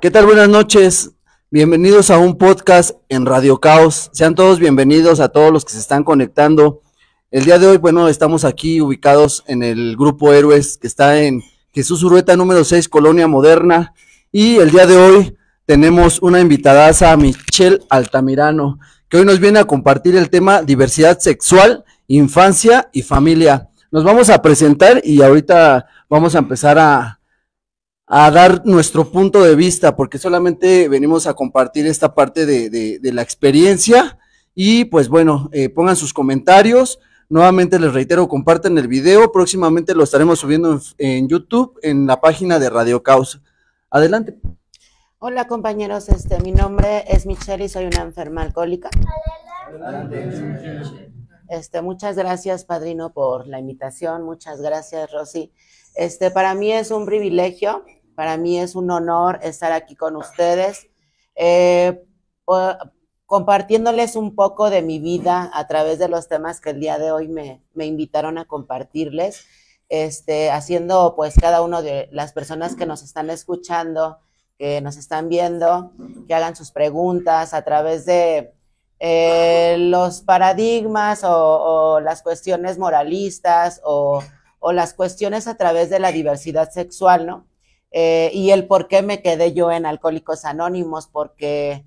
¿Qué tal? Buenas noches. Bienvenidos a un podcast en Radio Caos. Sean todos bienvenidos a todos los que se están conectando. El día de hoy, bueno, estamos aquí ubicados en el grupo Héroes que está en Jesús Urueta número 6, Colonia Moderna. Y el día de hoy tenemos una invitada a Michelle Altamirano, que hoy nos viene a compartir el tema diversidad sexual, infancia y familia. Nos vamos a presentar y ahorita vamos a empezar a, a dar nuestro punto de vista, porque solamente venimos a compartir esta parte de, la experiencia. Y pues bueno, eh, pongan sus comentarios. Nuevamente les reitero, compartan el video. Próximamente lo estaremos subiendo en, YouTube, en la página de Radio Caos. Adelante. Hola compañeros, este, mi nombre es Michelle y soy una enferma alcohólica. Este, muchas gracias, padrino, por la invitación. Muchas gracias, Rosy. Este, para mí es un privilegio, para mí es un honor estar aquí con ustedes, eh, compartiéndoles un poco de mi vida a través de los temas que el día de hoy me, invitaron a compartirles, este, haciendo pues cada uno de las personas que nos están escuchando, que nos están viendo, que hagan sus preguntas a través de eh, los paradigmas o, las cuestiones moralistas o o las cuestiones a través de la diversidad sexual, ¿no? Eh, y el por qué me quedé yo en Alcohólicos Anónimos, porque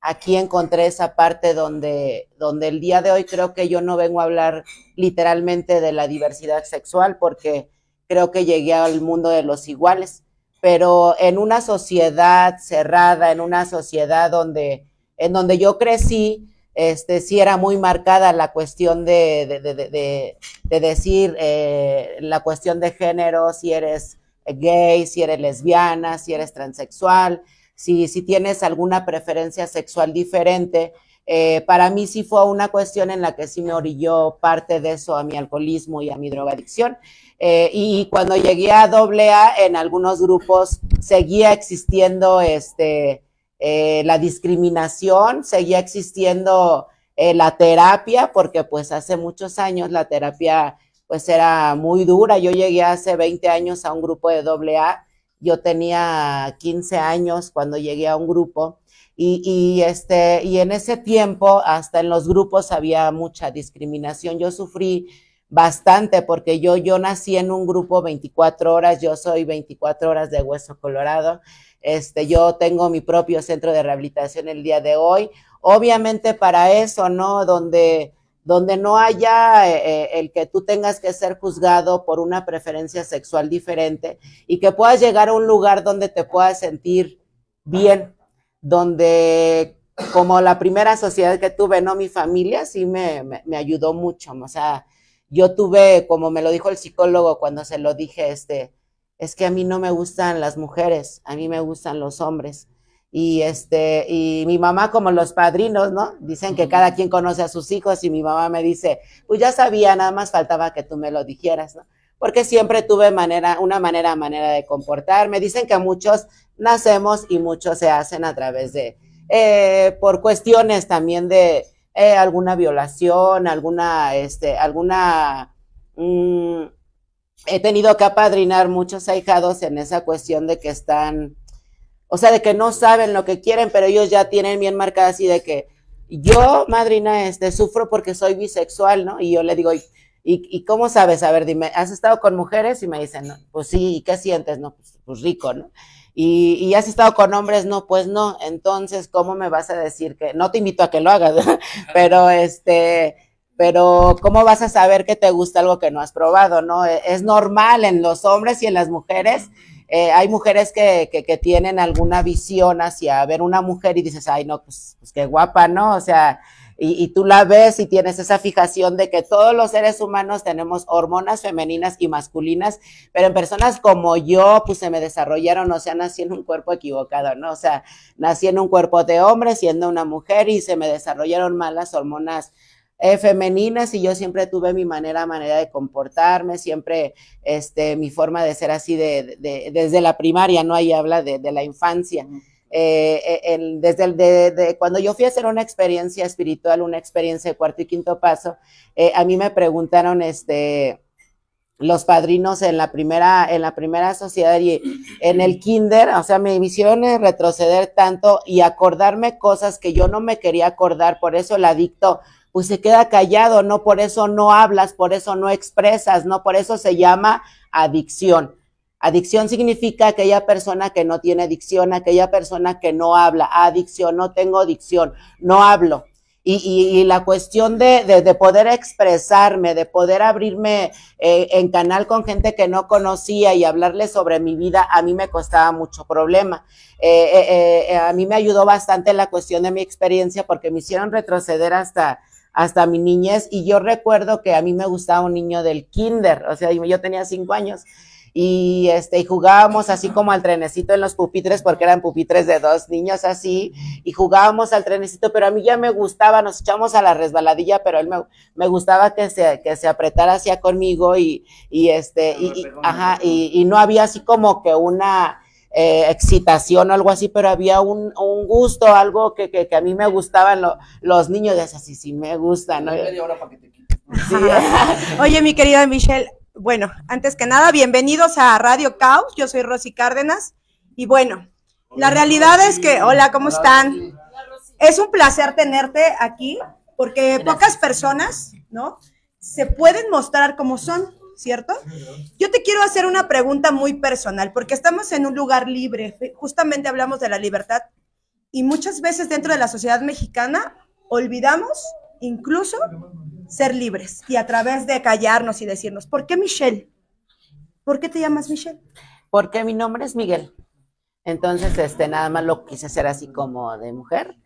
aquí encontré esa parte donde, donde el día de hoy creo que yo no vengo a hablar literalmente de la diversidad sexual, porque creo que llegué al mundo de los iguales, pero en una sociedad cerrada, en una sociedad donde, en donde yo crecí, este, sí era muy marcada la cuestión de, decir eh, la cuestión de género, si eres gay, si eres lesbiana, si eres transexual, si, si tienes alguna preferencia sexual diferente. Eh, para mí sí fue una cuestión en la que sí me orilló parte de eso a mi alcoholismo y a mi drogadicción. Eh, y cuando llegué a AA, en algunos grupos seguía existiendo este, eh, la discriminación, seguía existiendo la terapia, porque pues hace muchos años la terapia pues era muy dura. Yo llegué hace 20 años a un grupo de AA, yo tenía 15 años cuando llegué a un grupo y, este, y en ese tiempo hasta en los grupos había mucha discriminación. Yo sufrí bastante porque yo, yo nací en un grupo 24 horas, yo soy 24 horas de hueso colorado este, yo tengo mi propio centro de rehabilitación el día de hoy. Obviamente para eso, ¿no? Donde, donde no haya eh, eh, el que tú tengas que ser juzgado por una preferencia sexual diferente y que puedas llegar a un lugar donde te puedas sentir bien, donde como la primera sociedad que tuve, ¿no? Mi familia sí me, me, ayudó mucho. O sea, yo tuve, como me lo dijo el psicólogo cuando se lo dije, este, es que a mí no me gustan las mujeres, a mí me gustan los hombres. Y este, y mi mamá, como los padrinos, ¿no? Dicen que cada quien conoce a sus hijos, y mi mamá me dice, pues ya sabía, nada más faltaba que tú me lo dijeras, ¿no? Porque siempre tuve manera, una manera, manera de comportarme. Dicen que muchos nacemos y muchos se hacen a través de, eh, por cuestiones también de eh, alguna violación, alguna, este, alguna, mm, he tenido que apadrinar muchos ahijados en esa cuestión de que están, o sea, de que no saben lo que quieren, pero ellos ya tienen bien marcada así de que yo, madrina, este, sufro porque soy bisexual, ¿no? Y yo le digo, ¿y, y, cómo sabes? A ver, dime, ¿has estado con mujeres? Y me dicen, no, pues sí, ¿y qué sientes? No, pues, pues rico, ¿no? Y, y, has estado con hombres, no, pues no. Entonces, ¿cómo me vas a decir que no te invito a que lo hagas? Pero este, pero ¿cómo vas a saber que te gusta algo que no has probado? ¿no? E, es normal en los hombres y en las mujeres. Eh, hay mujeres que, que, tienen alguna visión hacia ver una mujer y dices, ay, no, pues, pues qué guapa, ¿no? O sea, y, y, tú la ves y tienes esa fijación de que todos los seres humanos tenemos hormonas femeninas y masculinas, pero en personas como yo, pues se me desarrollaron, o sea, nací en un cuerpo equivocado, ¿no? O sea, nací en un cuerpo de hombre siendo una mujer y se me desarrollaron malas hormonas eh, femeninas y yo siempre tuve mi manera, manera de comportarme, siempre este, mi forma de ser así de, desde la primaria, ¿no? Ahí habla de, la infancia. Eh, eh, desde el de, cuando yo fui a hacer una experiencia espiritual, una experiencia de cuarto y quinto paso, a mí me preguntaron, este, los padrinos en la primera, en la primera sociedad y en el kinder, o sea, me hicieron retroceder tanto y acordarme cosas que yo no me quería acordar, por eso el adicto pues se queda callado, no por eso no hablas, por eso no expresas, no por eso se llama adicción. Adicción significa aquella persona que no tiene adicción, aquella persona que no habla. Adicción, no tengo adicción, no hablo. Y, la cuestión de, poder expresarme, de poder abrirme eh, en canal con gente que no conocía y hablarle sobre mi vida, a mí me costaba mucho problema. Eh, eh, a mí me ayudó bastante la cuestión de mi experiencia porque me hicieron retroceder hasta, hasta mi niñez y yo recuerdo que a mí me gustaba un niño del kinder, o sea, yo tenía cinco años y este y jugábamos así como al trenecito en los pupitres porque eran pupitres de dos niños así y jugábamos al trenecito pero a mí ya me gustaba nos echamos a la resbaladilla pero él me, me gustaba que se que se apretara hacia conmigo y, y este y, ajá y, y, no había así como que una eh, excitación o algo así pero había un, un gusto algo que, que, que, a mí me gustaban los niños de así sí me gusta no Oye mi querida Michelle bueno, antes que nada, bienvenidos a Radio Caos. Yo soy Rosy Cárdenas. Y bueno, la realidad es que, hola, ¿cómo están? Es un placer tenerte aquí porque pocas personas, ¿no? Se pueden mostrar como son, ¿cierto? Yo te quiero hacer una pregunta muy personal porque estamos en un lugar libre. Justamente hablamos de la libertad y muchas veces dentro de la sociedad mexicana olvidamos incluso ser libres y a través de callarnos y decirnos, ¿por qué Michelle? ¿Por qué te llamas Michelle? Porque mi nombre es Miguel. Entonces, este, nada más lo quise hacer así como de mujer.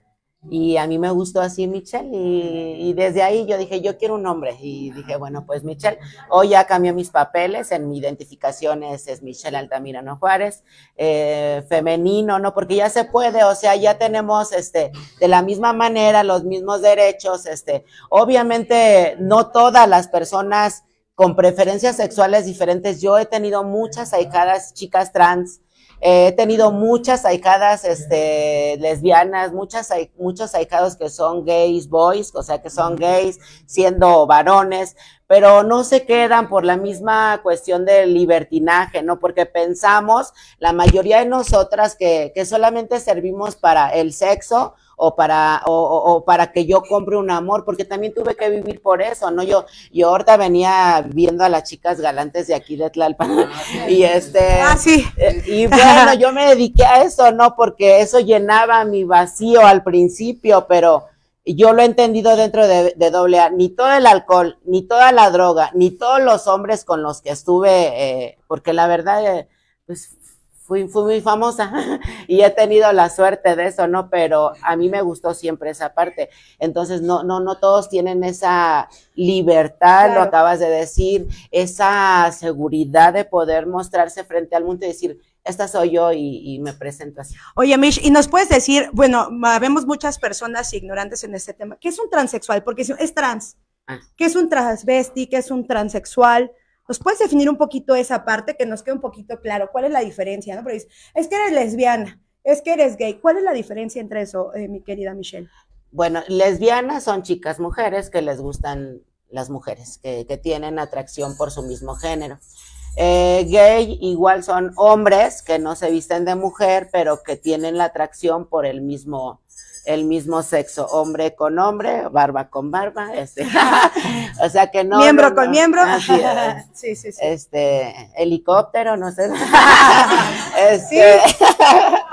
Y a mí me gustó así Michelle y, desde ahí yo dije, yo quiero un nombre. Y dije, bueno, pues Michelle, hoy ya cambió mis papeles, en mi identificación es, es Michelle Altamirano Juárez, eh, femenino, ¿no? Porque ya se puede, o sea, ya tenemos este, de la misma manera los mismos derechos, este, obviamente no todas las personas con preferencias sexuales diferentes, yo he tenido muchas ahijadas, chicas trans, he tenido muchas ahijadas este, lesbianas, muchas, muchos ahijados que son gays, boys, o sea, que son gays siendo varones, pero no se quedan por la misma cuestión del libertinaje, ¿no? Porque pensamos, la mayoría de nosotras, que, que solamente servimos para el sexo o para, o, o, para que yo compre un amor, porque también tuve que vivir por eso, ¿no? Yo, yo ahorita venía viendo a las chicas galantes de aquí de Tlalpan, ah, y este, ah, sí. Eh, y bueno, yo me dediqué a eso, ¿no? Porque eso llenaba mi vacío al principio, pero yo lo he entendido dentro de, de doble A, ni todo el alcohol, ni toda la droga, ni todos los hombres con los que estuve, eh, porque la verdad, eh, pues fui, fui muy famosa y he tenido la suerte de eso, ¿no? Pero a mí me gustó siempre esa parte. Entonces, no, no, no todos tienen esa libertad, lo acabas de decir, esa seguridad de poder mostrarse frente al mundo y decir, esta soy yo y, me presento así. Oye, Mish, y nos puedes decir, bueno, vemos muchas personas ignorantes en este tema, ¿qué es un transexual? Porque es trans. Ah. ¿Qué es un transvesti? ¿Qué es un transexual? ¿Nos puedes definir un poquito esa parte que nos quede un poquito claro? ¿Cuál es la diferencia? ¿no? es que eres lesbiana, es que eres gay. ¿Cuál es la diferencia entre eso, eh, mi querida Michelle? Bueno, lesbianas son chicas mujeres que les gustan las mujeres, que, tienen atracción por su mismo género. Eh, gay igual son hombres que no se visten de mujer, pero que tienen la atracción por el mismo el mismo sexo, hombre con hombre, barba con barba, este, o sea que no. Miembro con miembro. sí, sí, sí. Este, helicóptero, no sé. este,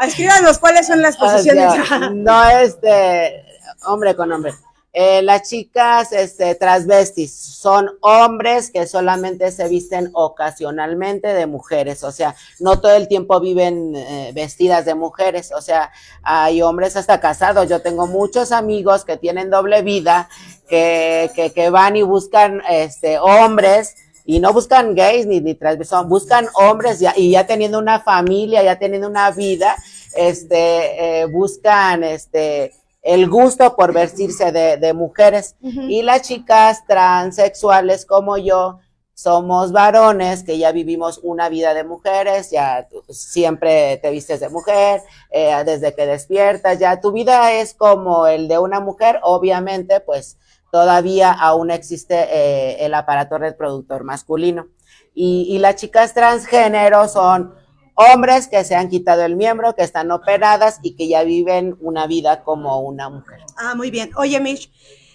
Escríbanos cuáles son las posiciones. no, este, hombre con hombre. Eh, las chicas este, transvestis son hombres que solamente se visten ocasionalmente de mujeres, o sea, no todo el tiempo viven eh, vestidas de mujeres, o sea, hay hombres hasta casados. Yo tengo muchos amigos que tienen doble vida, que, que, que van y buscan este, hombres y no buscan gays ni, ni buscan hombres ya, y ya teniendo una familia, ya teniendo una vida, este, eh, buscan este, el gusto por vestirse de, mujeres. Y las chicas transexuales como yo somos varones que ya vivimos una vida de mujeres, ya siempre te vistes de mujer, eh, desde que despiertas, ya tu vida es como el de una mujer, obviamente, pues todavía aún existe eh, el aparato reproductor masculino. Y, y las chicas transgénero son hombres que se han quitado el miembro, que están operadas y que ya viven una vida como una mujer. Ah, muy bien. Oye, Mish,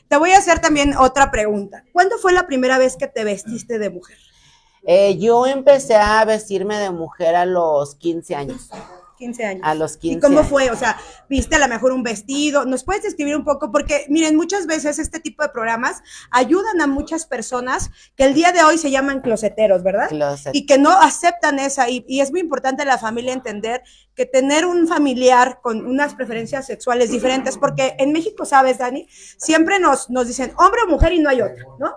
te voy a hacer también otra pregunta. ¿Cuándo fue la primera vez que te vestiste de mujer? Eh, yo empecé a vestirme de mujer a los 15 años. 15 años. A los 15 ¿Y cómo años. fue? O sea, ¿viste a lo mejor un vestido? ¿Nos puedes describir un poco? Porque, miren, muchas veces este tipo de programas ayudan a muchas personas que el día de hoy se llaman closeteros, ¿verdad? Closet. Y que no aceptan esa. Y, y es muy importante la familia entender que tener un familiar con unas preferencias sexuales diferentes, porque en México, ¿sabes, Dani? Siempre nos, nos dicen hombre o mujer y no hay otro, ¿no?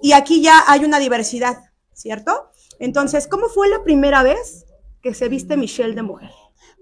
Y aquí ya hay una diversidad, ¿cierto? Entonces, ¿cómo fue la primera vez que se viste Michelle de mujer?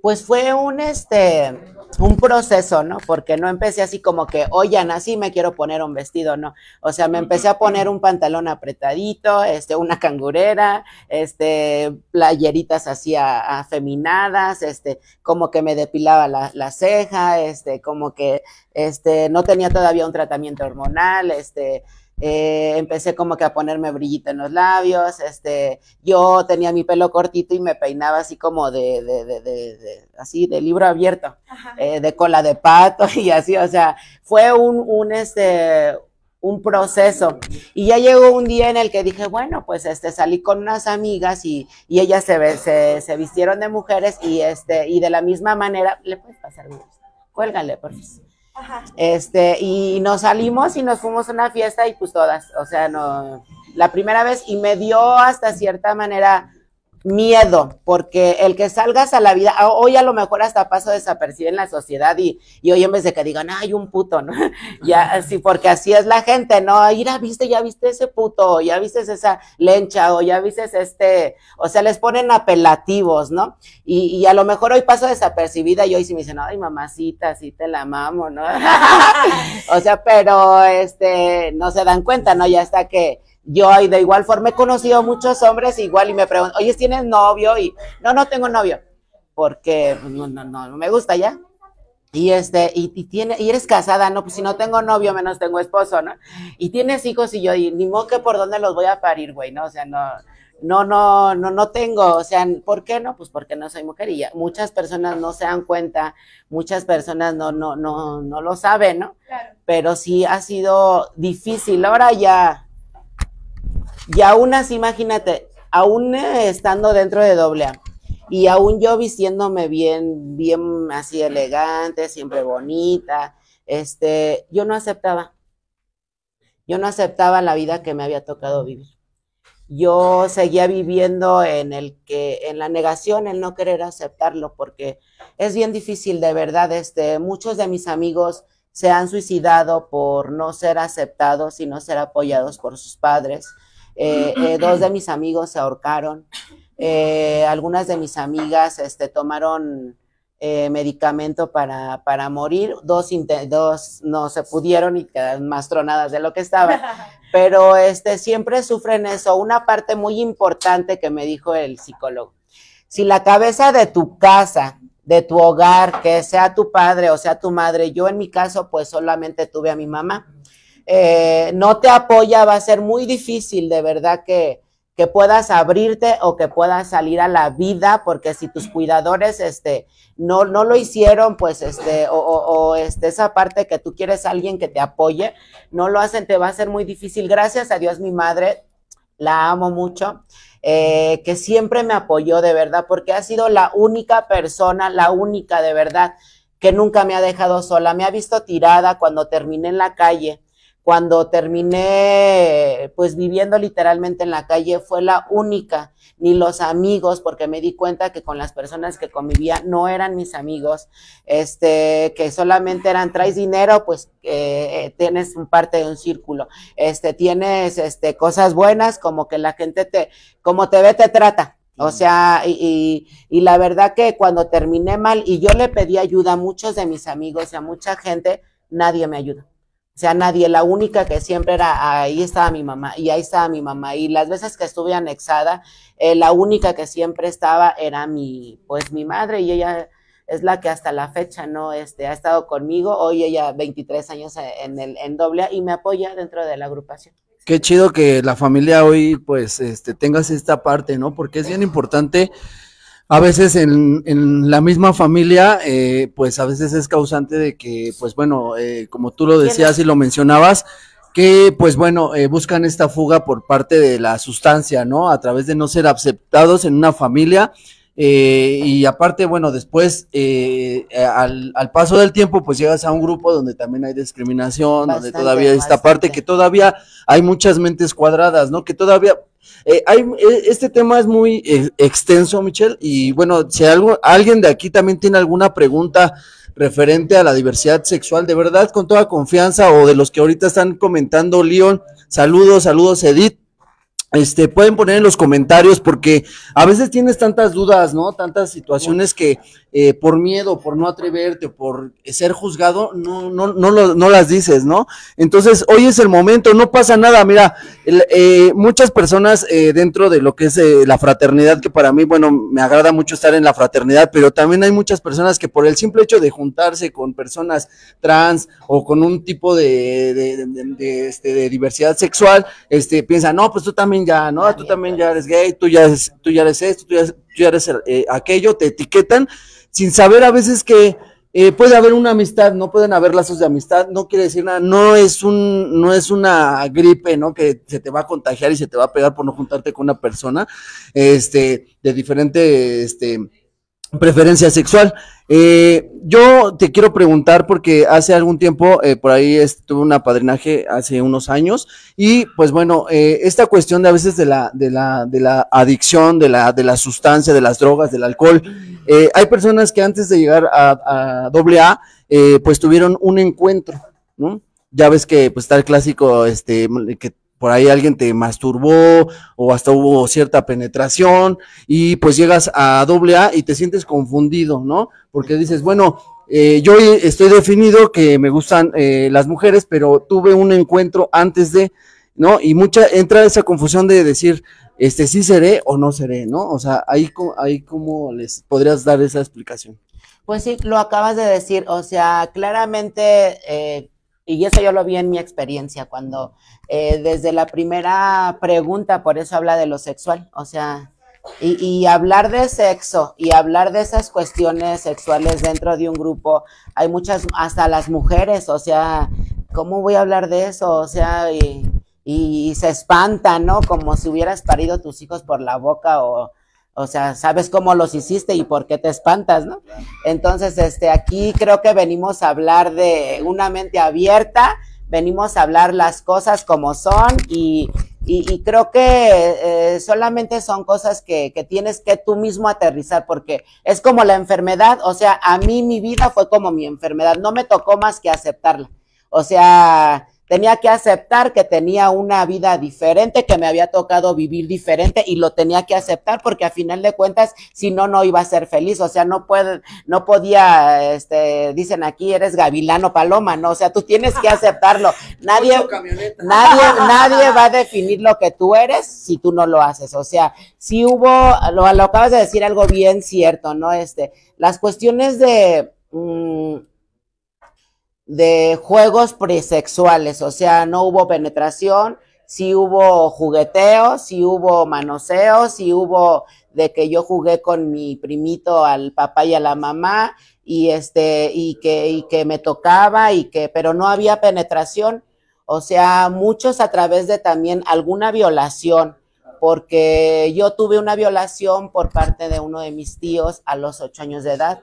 Pues fue un este un proceso, ¿no? Porque no empecé así como que, oye, nací, me quiero poner un vestido, no. O sea, me empecé a poner un pantalón apretadito, este, una cangurera, este, playeritas así afeminadas, este, como que me depilaba la, la ceja, este, como que, este, no tenía todavía un tratamiento hormonal, este, eh, empecé como que a ponerme brillito en los labios, este, yo tenía mi pelo cortito y me peinaba así como de, de, de, así, de libro abierto, eh, de cola de pato y así, o sea, fue un, un, este, un proceso. Y ya llegó un día en el que dije, bueno, pues este, salí con unas amigas y, y ellas se, se, se vistieron de mujeres y, este, y de la misma manera, ¿le puedes pasar? Cuélgale, por favor. Este, y nos salimos y nos fuimos a una fiesta y pues todas, o sea, no, la primera vez y me dio hasta cierta manera miedo, porque el que salgas a la vida, hoy a lo mejor hasta paso desapercibe en la sociedad y, y hoy en vez de que digan, ay, un puto, ¿no? ya, sí, porque así es la gente, ¿no? Mira, viste, ya viste ese puto, ya viste esa lencha, o ya viste este, o sea, les ponen apelativos, ¿no? Y, y a lo mejor hoy paso desapercibida y hoy sí me dicen, ay, mamacita, sí te la mamo, ¿no? o sea, pero este, no se dan cuenta, ¿no? Ya está que yo de igual forma he conocido muchos hombres igual y me preguntan, oye, ¿tienes novio? Y no, no tengo novio, porque pues, no, no, no, no me gusta ya. Y este, y, y tiene, y eres casada, no, pues si no tengo novio, menos tengo esposo, ¿no? Y tienes hijos y yo, y ni modo que por dónde los voy a parir, güey, ¿no? O sea, no, no, no, no, no tengo, o sea, ¿por qué no? Pues porque no soy mujer y ya. Muchas personas no se dan cuenta, muchas personas no, no, no, no lo saben, ¿no? Claro. Pero sí ha sido difícil. Ahora ya, y aún así, imagínate, aún eh, estando dentro de doble A, y aún yo vistiéndome bien, bien así elegante, siempre bonita, este, yo no aceptaba. Yo no aceptaba la vida que me había tocado vivir. Yo seguía viviendo en el que, en la negación, el no querer aceptarlo, porque es bien difícil, de verdad. Este, muchos de mis amigos se han suicidado por no ser aceptados y no ser apoyados por sus padres. Eh, eh, dos de mis amigos se ahorcaron. Eh, algunas de mis amigas este, tomaron eh, medicamento para, para morir. Dos, dos no se pudieron y quedaron más tronadas de lo que estaban. Pero este, siempre sufren eso. Una parte muy importante que me dijo el psicólogo. Si la cabeza de tu casa, de tu hogar, que sea tu padre o sea tu madre, yo en mi caso pues solamente tuve a mi mamá, eh, no te apoya, va a ser muy difícil de verdad que, que puedas abrirte o que puedas salir a la vida, porque si tus cuidadores este, no, no lo hicieron, pues este, o, o- este, esa parte que tú quieres a alguien que te apoye, no lo hacen, te va a ser muy difícil. Gracias a Dios, mi madre, la amo mucho, eh, que siempre me apoyó de verdad, porque ha sido la única persona, la única de verdad, que nunca me ha dejado sola. Me ha visto tirada cuando terminé en la calle, cuando terminé pues viviendo literalmente en la calle, fue la única, ni los amigos, porque me di cuenta que con las personas que convivía no eran mis amigos, este, que solamente eran, traes dinero, pues eh, tienes un parte de un círculo, este, tienes este, cosas buenas, como que la gente te, como te ve, te trata. O sea, y, y, y la verdad que cuando terminé mal y yo le pedí ayuda a muchos de mis amigos y a mucha gente, nadie me ayudó. Sea, nadie, la única que siempre era, ahí estaba mi mamá, y ahí estaba mi mamá. Y las veces que estuve anexada, eh, la única que siempre estaba era mi, pues mi madre, y ella, es la que hasta la fecha, ¿no? Este, ha estado conmigo, hoy ella 23 años en el en doble y me apoya dentro de la agrupación. Qué chido que la familia hoy, pues, este, tengas esta parte, ¿no? Porque es bien importante a veces en, en la misma familia, eh, pues a veces es causante de que, pues bueno, eh, como tú lo decías y lo mencionabas, que pues bueno, eh, buscan esta fuga por parte de la sustancia, ¿no? A través de no ser aceptados en una familia. Eh, y aparte, bueno, después, eh, al, al, paso del tiempo, pues llegas a un grupo donde también hay discriminación, donde todavía hay esta parte que todavía hay muchas mentes cuadradas, ¿no? Que todavía, eh, hay, eh, este tema es muy eh, extenso, Michelle, y bueno, si algo, alguien de aquí también tiene alguna pregunta referente a la diversidad sexual, de verdad, con toda confianza, o de los que ahorita están comentando, León, saludos, saludos, Edith, este, pueden poner en los comentarios porque a veces tienes tantas dudas, ¿no? Tantas situaciones que eh, por miedo, por no atreverte, por ser juzgado, no, no, no, lo, no las dices, ¿no? Entonces, hoy es el momento, no pasa nada. Mira, el, eh, muchas personas eh, dentro de lo que es eh, la fraternidad, que para mí, bueno, me agrada mucho estar en la fraternidad, pero también hay muchas personas que por el simple hecho de juntarse con personas trans o con un tipo de, de, de, de este, de diversidad sexual, este, piensan, no, pues tú también ya, ¿no? Tú también ya eres gay, tú ya, eres, tú ya eres esto, tú ya, tú ya eres eh, aquello, te etiquetan sin saber a veces que eh, puede haber una amistad, no pueden haber lazos de amistad, no quiere decir nada, no es un, no es una gripe, ¿no? Que se te va a contagiar y se te va a pegar por no juntarte con una persona, este, de diferente, este, preferencia sexual. Eh, yo te quiero preguntar porque hace algún tiempo eh, por ahí estuve un apadrinaje hace unos años y pues bueno, eh, esta cuestión de a veces de la, de la, de la adicción, de la, de la sustancia, de las drogas, del alcohol, eh, hay personas que antes de llegar a, AA, eh, pues tuvieron un encuentro, ¿no? Ya ves que pues está el clásico, este, que por ahí alguien te masturbó o hasta hubo cierta penetración y pues llegas a doble A y te sientes confundido, ¿no? Porque dices, bueno, eh, yo estoy definido que me gustan eh, las mujeres, pero tuve un encuentro antes de, ¿no? Y mucha, entra esa confusión de decir, este, sí seré o no seré, ¿no? O sea, ahí, ahí cómo les podrías dar esa explicación. Pues sí, lo acabas de decir, o sea, claramente, eh, y eso yo lo vi en mi experiencia, cuando eh, desde la primera pregunta, por eso habla de lo sexual, o sea, y, y, hablar de sexo y hablar de esas cuestiones sexuales dentro de un grupo, hay muchas, hasta las mujeres, o sea, ¿cómo voy a hablar de eso? O sea, y, y, se espantan, ¿no? Como si hubieras parido tus hijos por la boca o, o sea, sabes cómo los hiciste y por qué te espantas, ¿no? Entonces, este, aquí creo que venimos a hablar de una mente abierta, venimos a hablar las cosas como son y, y, creo que eh, solamente son cosas que, que tienes que tú mismo aterrizar porque es como la enfermedad, o sea, a mí mi vida fue como mi enfermedad, no me tocó más que aceptarla. O sea, tenía que aceptar que tenía una vida diferente, que me había tocado vivir diferente y lo tenía que aceptar porque a final de cuentas, si no, no iba a ser feliz. O sea, no puede, no podía, este, dicen aquí, eres gavilano paloma, ¿no? O sea, tú tienes que aceptarlo. Nadie, nadie, nadie va a definir lo que tú eres si tú no lo haces. O sea, si hubo, lo, lo acabas de decir algo bien cierto, ¿no? Este, las cuestiones de, mmm, de juegos presexuales, o sea, no hubo penetración, sí hubo jugueteo, sí hubo manoseo, sí hubo de que yo jugué con mi primito al papá y a la mamá y este y que y que me tocaba y que pero no había penetración, o sea, muchos a través de también alguna violación, porque yo tuve una violación por parte de uno de mis tíos a los ocho años de edad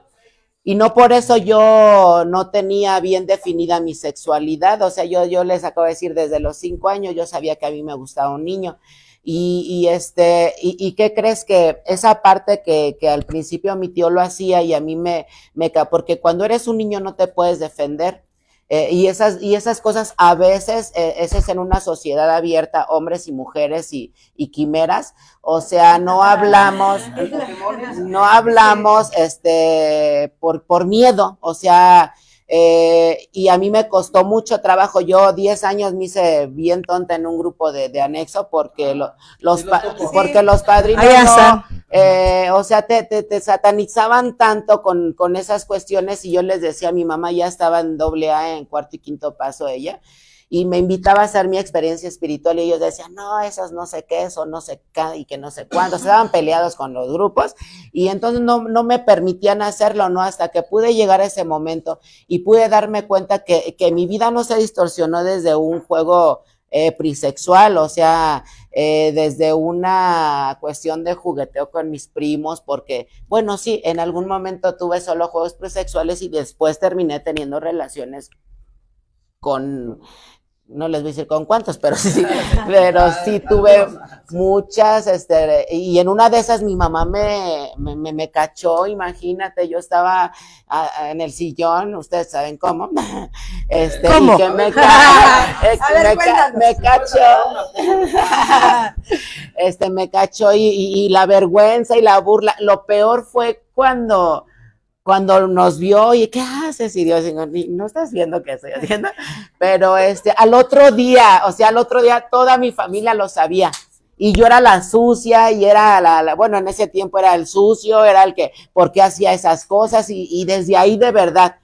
y no por eso yo no tenía bien definida mi sexualidad, o sea, yo, yo les acabo de decir desde los cinco años, yo sabía que a mí me gustaba un niño. Y, y este, y, y, qué crees que esa parte que, que al principio mi tío lo hacía y a mí me, me, porque cuando eres un niño no te puedes defender. Eh, y, esas, y esas cosas a veces, eh, ese es en una sociedad abierta, hombres y mujeres y, y quimeras, o sea, no hablamos, no hablamos este, por, por miedo, o sea, eh, y a mí me costó mucho trabajo. Yo 10 años me hice bien tonta en un grupo de, de anexo porque lo, los, porque los padrinos no, eh, o sea, te, te, te satanizaban tanto con, con esas cuestiones y yo les decía, mi mamá ya estaba en doble A, en cuarto y quinto paso ella, y me invitaba a hacer mi experiencia espiritual y ellos decían, no, esas no sé qué, eso no sé qué, y que no sé cuándo, estaban peleados con los grupos y entonces no, no me permitían hacerlo, ¿no? Hasta que pude llegar a ese momento y pude darme cuenta que, que mi vida no se distorsionó desde un juego eh, prisexual, o sea, eh, desde una cuestión de jugueteo con mis primos, porque, bueno, sí, en algún momento tuve solo juegos prisexuales y después terminé teniendo relaciones con no les voy a decir con cuántos, pero sí, pero sí tuve muchas, este, y en una de esas mi mamá me, me, me cachó, imagínate, yo estaba en el sillón, ustedes saben cómo, este, ¿Cómo? y que me, ca- eh, A ver, me, ca- cuéntanos. me cachó, este, me cachó y, y- y la vergüenza y la burla, lo peor fue cuando, cuando nos vio y ¿qué haces? Y Dios, digo, "Ni- no estás viendo qué estoy haciendo, pero este, al otro día, o sea, al otro día toda mi familia lo sabía. Y yo era la sucia y era la, la- bueno, en ese tiempo era el sucio, era el que, ¿por qué hacía esas cosas? Y, y desde ahí de verdad,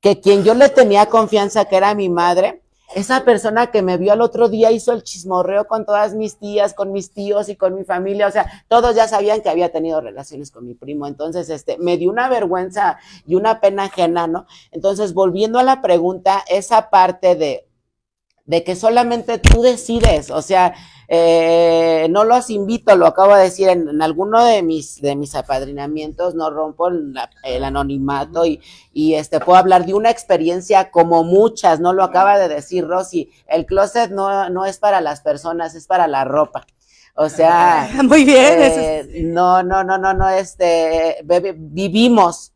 que quien yo le tenía confianza que era mi madre, esa persona que me vio al otro día hizo el chismorreo con todas mis tías, con mis tíos y con mi familia, o sea, todos ya sabían que había tenido relaciones con mi primo, entonces, este, me dio una vergüenza y una pena ajena, ¿no? Entonces, volviendo a la pregunta, esa parte de, de que solamente tú decides, o sea, eh, no los invito, lo acabo de decir en, en alguno de mis, de mis apadrinamientos, no rompo la- el anonimato y, y este, puedo hablar de una experiencia como muchas, ¿no? Lo acaba de decir Rosy, el closet no, no es para las personas, es para la ropa. O sea, Muy bien. eso es- eh, no, no, no, no, no, este, vivimos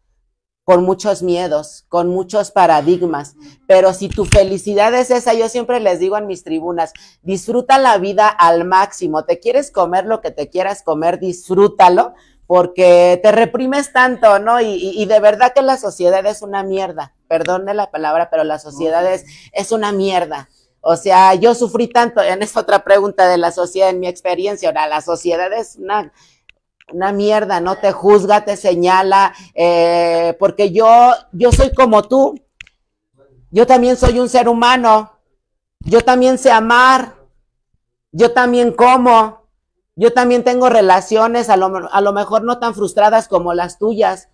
con muchos miedos, con muchos paradigmas, pero si tu felicidad es esa, yo siempre les digo en mis tribunas, disfruta la vida al máximo, te quieres comer lo que te quieras comer, disfrútalo, porque te reprimes tanto, ¿no? Y, de verdad que la sociedad es una mierda, perdone la palabra, pero la sociedad es, es una mierda. O sea, yo sufrí tanto, en esta otra pregunta de la sociedad, en mi experiencia, ahora la sociedad es una, una mierda, no te juzga, te señala, eh, porque yo, yo soy como tú, yo también soy un ser humano, yo también sé amar, yo también como, yo también tengo relaciones, a lo, a lo mejor no tan frustradas como las tuyas.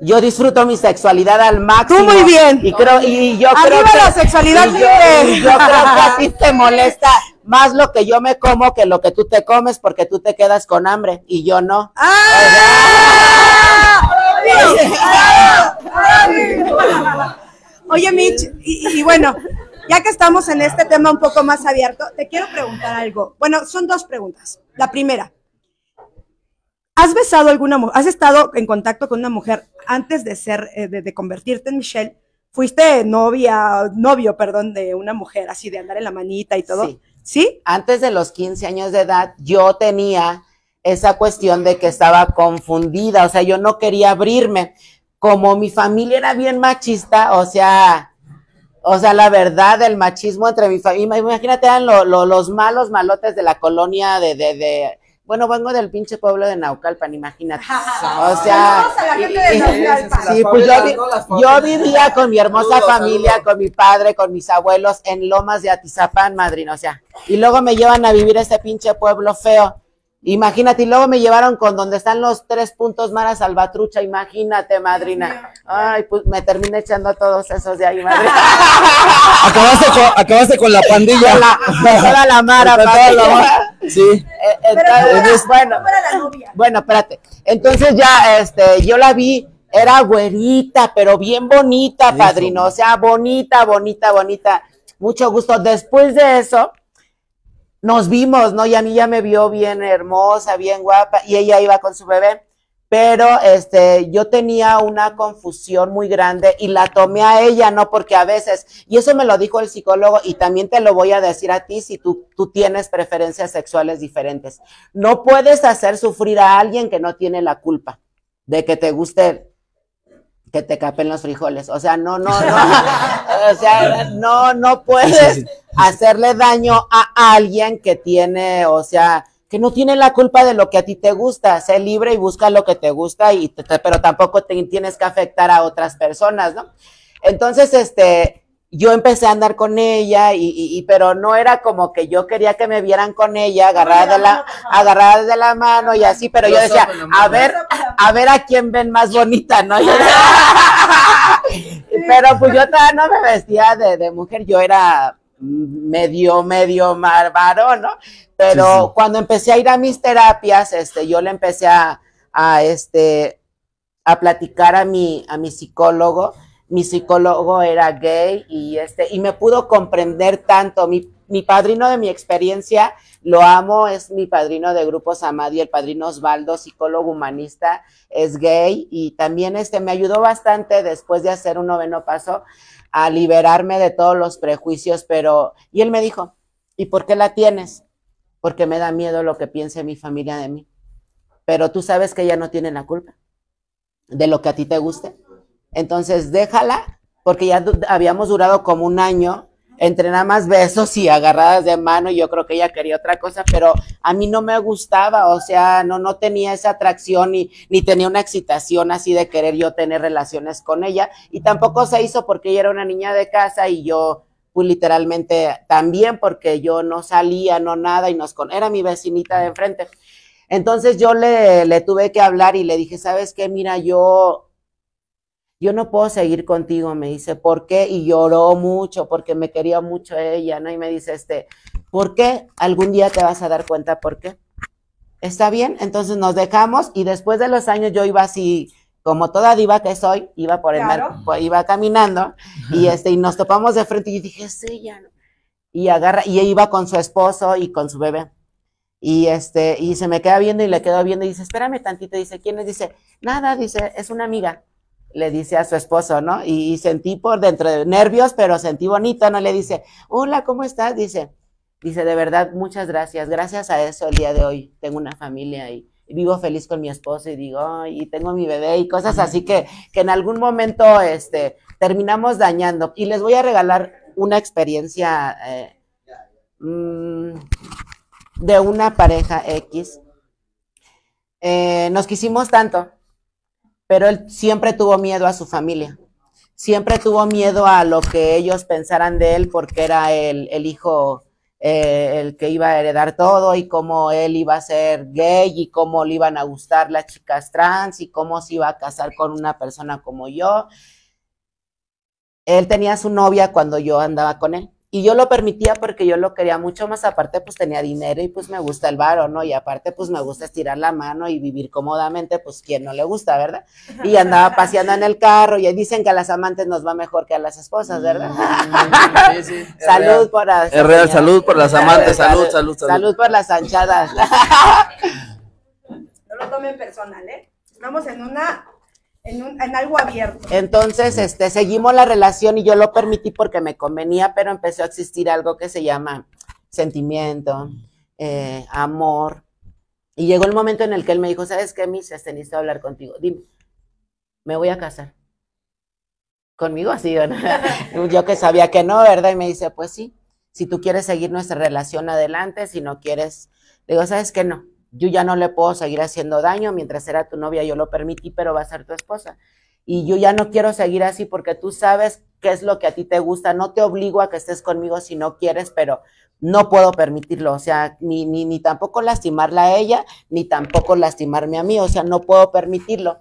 Yo disfruto mi sexualidad al máximo. Tú muy bien. Y creo, y yo creo Arriba que la sexualidad y yo, y yo creo que a ti te molesta más lo que yo me como que lo que tú te comes porque tú te quedas con hambre y yo no. ¡Ah! Oye, Mitch, y, y bueno, ya que estamos en este tema un poco más abierto, te quiero preguntar algo. Bueno, son dos preguntas. La primera, ¿has besado alguna mujer? ¿Has estado en contacto con una mujer antes de ser, eh, de, de convertirte en Michelle? ¿Fuiste novia, novio, perdón, de una mujer así de andar en la manita y todo? Sí. ¿Sí? Antes de los 15 años de edad, yo tenía esa cuestión de que estaba confundida, o sea, yo no quería abrirme. Como mi familia era bien machista, o sea, o sea, la verdad, el machismo entre mi familia, imagínate, eran lo- lo- los malos malotes de la colonia de, de, de, bueno, vengo del pinche pueblo de Naucalpan, imagínate. O sea, Saludos a la gente de y- Naucalpan. sí, pues yo, yo vivía con mi hermosa Saludos, familia, con mi padre, con mis abuelos en Lomas de Atizapán, madrina, o sea, y luego me llevan a vivir a ese pinche pueblo feo. Imagínate, y luego me llevaron con donde están los tres puntos Mara Salvatrucha, imagínate, madrina. Ay, pues me terminé echando a todos esos de ahí, madrina. Acabaste con, acabaste con la pandilla. Con la- con toda la Mara, Con toda la. Mara. Sí. Eh, entonces, bueno, bueno, espérate. Entonces ya, este, yo la vi, era güerita, pero bien bonita, Eso. padrino. O sea, bonita, bonita, bonita. Mucho gusto. Después de eso, nos vimos, ¿no? Y a mí ya me vio bien hermosa, bien guapa, y ella iba con su bebé. Pero este, yo tenía una confusión muy grande y la tomé a ella, ¿no? Porque a veces, y eso me lo dijo el psicólogo, y también te lo voy a decir a ti si tú, tú tienes preferencias sexuales diferentes. No puedes hacer sufrir a alguien que no tiene la culpa de que te guste que te capen los frijoles. O sea, no, no, no. o sea, no, no puedes hacerle daño a alguien que tiene, o sea, que no tiene la culpa de lo que a ti te gusta, sé libre y busca lo que te gusta, y pero tampoco te, tienes que afectar a otras personas, ¿no? Entonces, este, yo empecé a andar con ella, y, y, pero no era como que yo quería que me vieran con ella, agarrada de la, agarrada de la mano y así, pero yo decía, a ver, a ver a quién ven más bonita, ¿no? pero pues yo todavía no me vestía de, de mujer, yo era medio, medio bárbaro, ¿no? Pero cuando empecé a ir a mis terapias, este, yo le empecé a, a, este, a platicar a mi, a mi psicólogo. Mi psicólogo era gay y, este, y me pudo comprender tanto. Mi, mi padrino de mi experiencia, lo amo, es mi padrino de Grupo Samadi, el padrino Osvaldo, psicólogo humanista, es gay y también este, me ayudó bastante después de hacer un noveno paso a liberarme de todos los prejuicios, pero, y él me dijo, ¿y por qué la tienes? Porque me da miedo lo que piense mi familia de mí. Pero tú sabes que ella no tiene la culpa de lo que a ti te guste. Entonces déjala, porque ya habíamos durado como un año entre nada más besos y agarradas de mano, y yo creo que ella quería otra cosa, pero a mí no me gustaba, o sea, no, no tenía esa atracción ni, ni tenía una excitación así de querer yo tener relaciones con ella, y tampoco se hizo porque ella era una niña de casa y yo, pues literalmente también porque yo no salía, no nada, y nos con, era mi vecinita de enfrente. Entonces yo le, le tuve que hablar y le dije, ¿sabes qué? Mira, yo yo no puedo seguir contigo, me dice, ¿por qué? Y lloró mucho porque me quería mucho ella, ¿no? Y me dice, este, ¿por qué? Algún día te vas a dar cuenta por qué. ¿Está bien? Entonces nos dejamos y después de los años yo iba así, como toda diva que soy, iba por el pues, iba caminando y este, y nos topamos de frente y dije, es ella, ¿no? Y agarra, y iba con su esposo y con su bebé. Y este, y se me queda viendo y le quedo viendo y dice, espérame tantito, dice, ¿quién es? Dice, nada, dice, es una amiga le dice a su esposo, ¿no? Y, sentí por dentro de nervios, pero sentí bonito, ¿no? Le dice, hola, ¿cómo estás? Dice, dice, de verdad, muchas gracias. Gracias a eso el día de hoy tengo una familia y, vivo feliz con mi esposo y digo, y tengo mi bebé y cosas así que, que en algún momento, este, terminamos dañando. Y les voy a regalar una experiencia eh, mm, de una pareja X. Eh, nos quisimos tanto pero él siempre tuvo miedo a su familia, siempre tuvo miedo a lo que ellos pensaran de él porque era el, hijo, eh, el que iba a heredar todo y cómo él iba a ser gay y cómo le iban a gustar las chicas trans y cómo se iba a casar con una persona como yo. Él tenía su novia cuando yo andaba con él. Y yo lo permitía porque yo lo quería mucho más, aparte pues tenía dinero y pues me gusta el varo, ¿no? Y aparte pues me gusta estirar la mano y vivir cómodamente, pues quien no le gusta, ¿verdad? Y andaba paseando en el carro y dicen que a las amantes nos va mejor que a las esposas, ¿verdad? Mm, sí, sí. salud por las... Es real, salud por las amantes, salud, salud, salud. Salud por las anchadas. No lo tomen personal, ¿eh? Estamos en una en, algo abierto. Entonces, este, seguimos la relación y yo lo permití porque me convenía, pero empezó a existir algo que se llama sentimiento, eh, amor. Y llegó el momento en el que él me dijo, ¿sabes qué, Miss? Este, necesito hablar contigo. Dime, me voy a casar. Conmigo así, ¿no? yo que sabía que no, ¿verdad? Y me dice, pues sí, si tú quieres seguir nuestra relación adelante, si no quieres, digo, ¿sabes qué? No, yo ya no le puedo seguir haciendo daño, mientras era tu novia yo lo permití, pero va a ser tu esposa. Y yo ya no quiero seguir así porque tú sabes qué es lo que a ti te gusta, no te obligo a que estés conmigo si no quieres, pero no puedo permitirlo, o sea, ni, ni, ni tampoco lastimarla a ella, ni tampoco lastimarme a mí, o sea, no puedo permitirlo.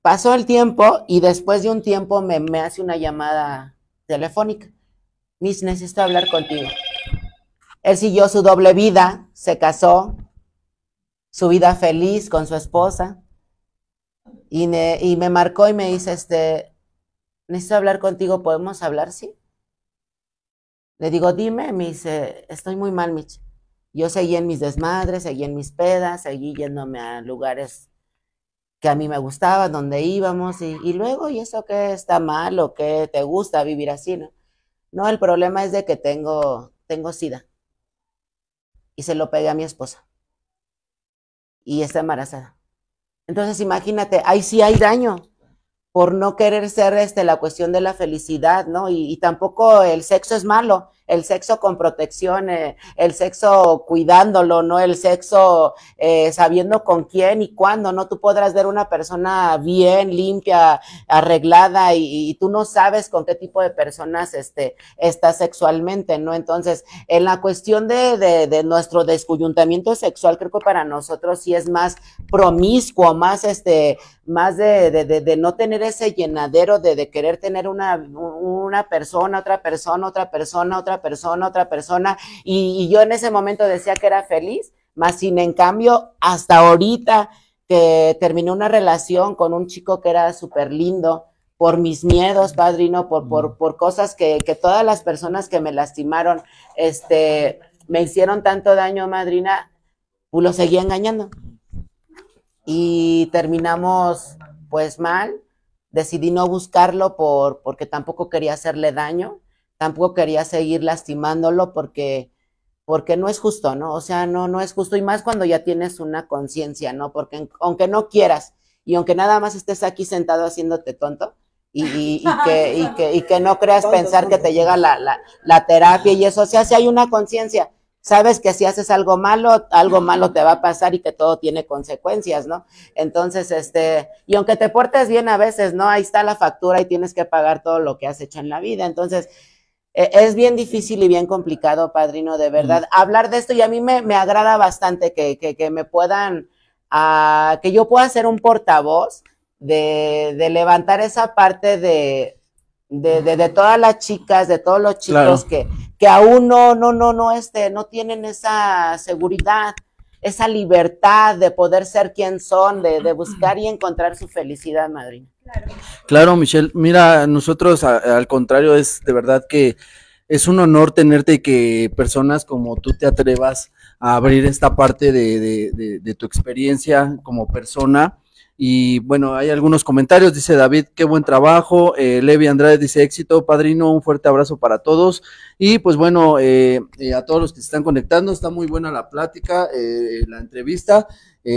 Pasó el tiempo y después de un tiempo me, me hace una llamada telefónica. Miss, necesito hablar contigo. Él siguió su doble vida, se casó, su vida feliz con su esposa. Y me, marcó y me dice, este, necesito hablar contigo, ¿podemos hablar? Sí. Le digo, dime, me dice, estoy muy mal, Mitch. Yo seguí en mis desmadres, seguí en mis pedas, seguí yéndome a lugares que a mí me gustaban, donde íbamos, y, y luego, ¿y eso qué está mal o qué te gusta vivir así, no? No, el problema es de que tengo, tengo sida y se lo pegué a mi esposa. Y está embarazada. Entonces, imagínate, ahí sí hay daño por no querer ser este, la cuestión de la felicidad, ¿no? Y, tampoco el sexo es malo, el sexo con protección, eh, el sexo cuidándolo, ¿no? El sexo eh, sabiendo con quién y cuándo, ¿no? Tú podrás ver una persona bien, limpia, arreglada y, tú no sabes con qué tipo de personas este, está sexualmente, ¿no? Entonces, en la cuestión de, de, de nuestro descuyuntamiento sexual, creo que para nosotros sí es más promiscuo, más este, más de, de, de, no tener ese llenadero de, de querer tener una, una persona, otra persona, otra persona, otra persona, otra persona. Y, y yo en ese momento decía que era feliz, más sin en cambio, hasta ahorita que terminé una relación con un chico que era súper lindo, por mis miedos, padrino, por, por, por cosas que, que, todas las personas que me lastimaron, este, me hicieron tanto daño, madrina, lo seguía engañando y terminamos pues mal. Decidí no buscarlo por, porque tampoco quería hacerle daño, tampoco quería seguir lastimándolo porque, porque no es justo, ¿no? O sea, no, no es justo y más cuando ya tienes una conciencia, ¿no? Porque aunque no quieras y aunque nada más estés aquí sentado haciéndote tonto, y, y, que, y, que, y que no creas pensar que te llega la, la, la terapia y eso, o sea, si hay una conciencia, sabes que si haces algo malo, algo malo te va a pasar y que todo tiene consecuencias, ¿no? Entonces, este, y aunque te portes bien a veces, ¿no? Ahí está la factura y tienes que pagar todo lo que has hecho en la vida. Entonces, e, es bien difícil y bien complicado, padrino, de verdad, hablar de esto y a mí me, me agrada bastante que, que, que me puedan, uh, que yo pueda ser un portavoz de, de levantar esa parte de, de, de, de, todas las chicas, de todos los chicos claro. que, que aún no, no, no, no, este, no tienen esa seguridad, esa libertad de poder ser quien son, de, de buscar y encontrar su felicidad, madrina. Claro. claro, Michelle, mira, nosotros a, al contrario es de verdad que es un honor tenerte y que personas como tú te atrevas a abrir esta parte de, de, de tu experiencia como persona y bueno, hay algunos comentarios, dice David, qué buen trabajo. Eh, Levi Andrade dice éxito, padrino, un fuerte abrazo para todos. Y pues bueno, eh, eh, a todos los que se están conectando, está muy buena la plática, eh, la entrevista.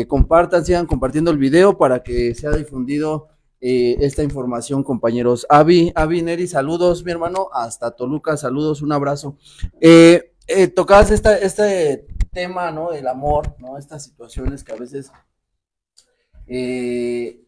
Compartan, sigan compartiendo el video para que sea difundido esta información, compañeros. Avi, Avi Neri, saludos, mi hermano, hasta Toluca, saludos, un abrazo. Tocabas esta, este tema, ¿no? Del amor, ¿no? Estas situaciones que a veces eh,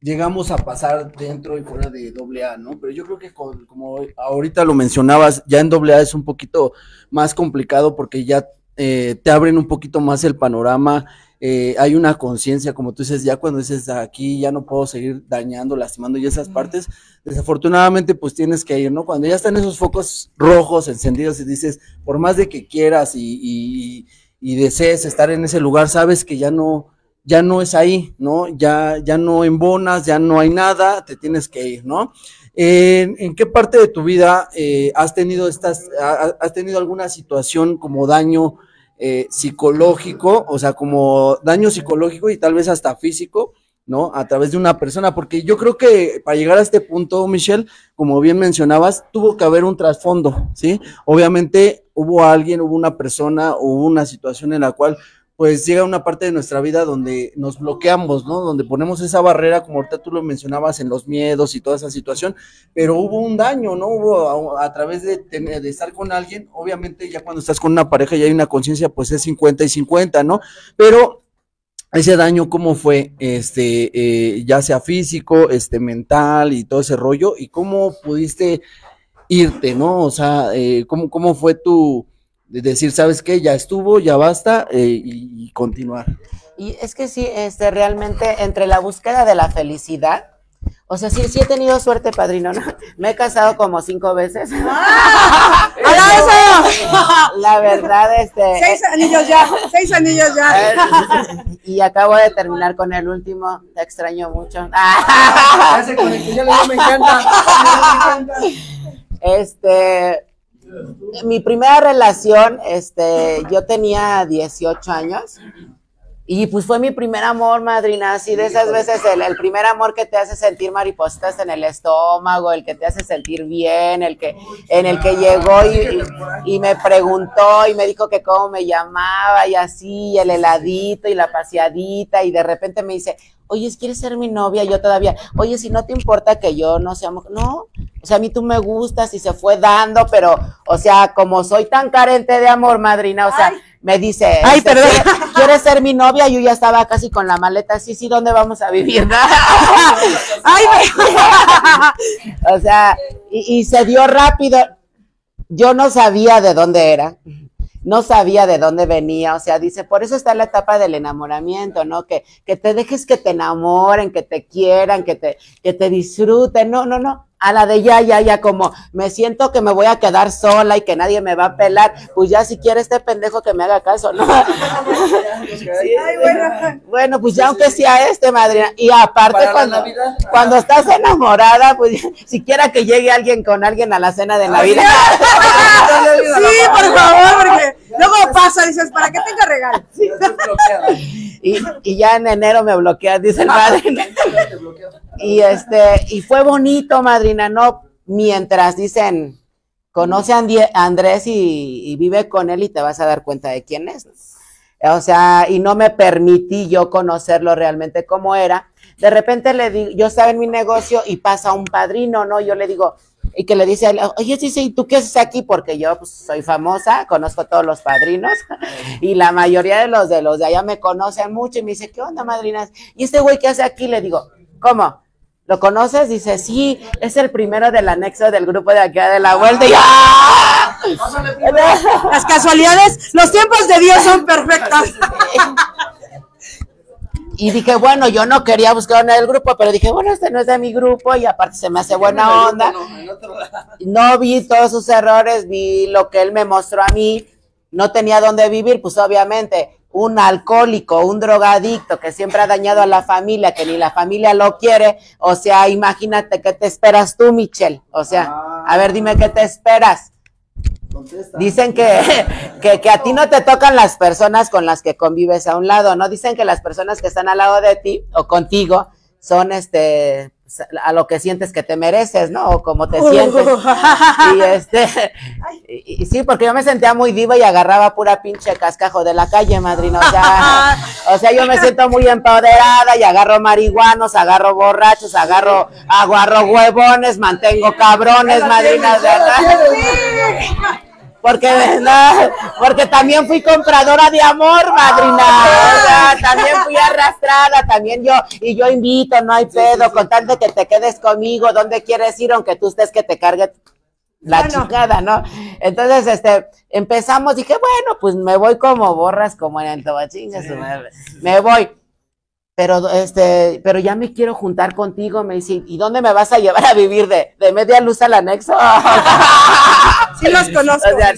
llegamos a pasar dentro y fuera de AA, ¿no? Pero yo creo que con, como ahorita lo mencionabas, ya en AA es un poquito más complicado porque ya eh, te abren un poquito más el panorama, eh, hay una conciencia, como tú dices, ya cuando dices aquí ya no puedo seguir dañando, lastimando y esas partes, desafortunadamente pues tienes que ir, ¿no? Cuando ya están esos focos rojos encendidos y dices, por más de que quieras y, y, y desees estar en ese lugar, sabes que ya no, ya no es ahí, ¿no? Ya, ya no embonas, ya no hay nada, te tienes que ir, ¿no? ¿En, qué parte de tu vida eh, has tenido estas, has tenido alguna situación como daño eh, psicológico, o sea, como daño psicológico y tal vez hasta físico, ¿no? A través de una persona, porque yo creo que para llegar a este punto, Michelle, como bien mencionabas, tuvo que haber un trasfondo, ¿sí? Obviamente hubo alguien, hubo una persona, hubo una situación en la cual pues llega una parte de nuestra vida donde nos bloqueamos, ¿no? Donde ponemos esa barrera, como ahorita tú lo mencionabas, en los miedos y toda esa situación, pero hubo un daño, ¿no? Hubo a, través de, tener, de estar con alguien, obviamente ya cuando estás con una pareja y hay una conciencia, pues es 50 y 50, ¿no? Pero ese daño, ¿cómo fue? Este, eh, ya sea físico, este, mental y todo ese rollo, y cómo pudiste irte, ¿no? O sea, eh, ¿cómo, ¿cómo fue tu de decir, ¿sabes qué? Ya estuvo, ya basta eh, y, y, continuar. Y es que sí, este, realmente entre la búsqueda de la felicidad, o sea, sí, sí he tenido suerte, padrino, ¿no? Me he casado como cinco veces. ¡Ah! eso! La verdad, este... Seis anillos ya, seis anillos ya. Y acabo de terminar con el último, te extraño mucho. Ya se conectó, ya me encanta. Me encanta. Este mi primera relación, este, yo tenía 18 años. Y pues fue mi primer amor, madrina, así de esas veces el, el, primer amor que te hace sentir maripositas en el estómago, el que te hace sentir bien, el que, en el que llegó y, y, me preguntó y me dijo que cómo me llamaba y así, el heladito y la paseadita y de repente me dice, oye, ¿quieres ser mi novia? Yo todavía, oye, si no te importa que yo no sea mujer, no, pues a mí tú me gustas y se fue dando, pero, o sea, como soy tan carente de amor, madrina, o sea, me dice, Ay, este, perdón. ¿quiere- ¿quieres ser mi novia? Yo ya estaba casi con la maleta, sí, sí, ¿dónde vamos a vivir? Ay, me- o sea, y, y se dio rápido. Yo no sabía de dónde era, no sabía de dónde venía, o sea, dice, por eso está la etapa del enamoramiento, ¿no? Que, que te dejes que te enamoren, que te quieran, que te, que te disfruten, no, no, no. A la de ya, ya, ya, como me siento que me voy a quedar sola y que nadie me va a pelar, pues ya si quiere este pendejo que me haga caso, ¿no? Ay, bueno. Bueno, pues ya aunque sea este, madrina. Y aparte cuando, cuando estás enamorada, pues siquiera que llegue alguien con alguien a la cena de Navidad. Sí, por favor, porque luego pasa, dices, ¿para qué tenga regalo? Y, y ya en enero me bloqueas, dice el madrina. Y este, y fue bonito, madrina, ¿no? Mientras dicen, conoce a Andrés y, vive con él y te vas a dar cuenta de quién es. O sea, y no me permití yo conocerlo realmente como era. De repente le digo, yo estaba en mi negocio y pasa un padrino, ¿no? Yo le digo, y que le dice, oye, sí, sí, ¿tú qué haces aquí? Porque yo pues, soy famosa, conozco a todos los padrinos y la mayoría de los de los de allá me conocen mucho y me dice, ¿qué onda, madrinas? ¿Y este güey qué hace aquí? Le digo, ¿cómo? ¿Lo conoces? Dice, sí, es el primero del anexo del grupo de acá de la vuelta. Y ¡ah! Las casualidades, los tiempos de Dios son perfectos. Y dije, bueno, yo no quería buscar en el grupo, pero dije, bueno, este no es de mi grupo y aparte se me hace buena onda. No vi todos sus errores, vi lo que él me mostró a mí. No tenía dónde vivir, pues obviamente un alcohólico, un drogadicto que siempre ha dañado a la familia, que ni la familia lo quiere. O sea, imagínate qué te esperas tú, Michelle. O sea, a ver, dime qué te esperas. Dicen que, que, que a ti no te tocan las personas con las que convives a un lado, ¿no? Dicen que las personas que están al lado de ti o contigo son este a lo que sientes que te mereces, ¿no? O como te sientes. Y este, y, y sí, porque yo me sentía muy diva y agarraba pura pinche cascajo de la calle, madrina. O sea, o sea, yo me siento muy empoderada y agarro marihuanos, agarro borrachos, agarro, agarro huevones, mantengo cabrones, madrinas, ¿verdad? Porque, ¿verdad? porque también fui compradora de amor, madrina. O sea, también fui arrastrada, también yo, y yo invito, no hay pedo, con tal de que te quedes conmigo, ¿dónde quieres ir? Aunque tú estés que te cargue la Bueno. chingada, ¿no? Entonces, este, empezamos, dije, bueno, pues me voy como borras, como en el tobachingas, me voy. Pero, este, pero ya me quiero juntar contigo, me dice, ¿y dónde me vas a llevar a vivir de, de media luz al anexo? Sí los conozco. O sea,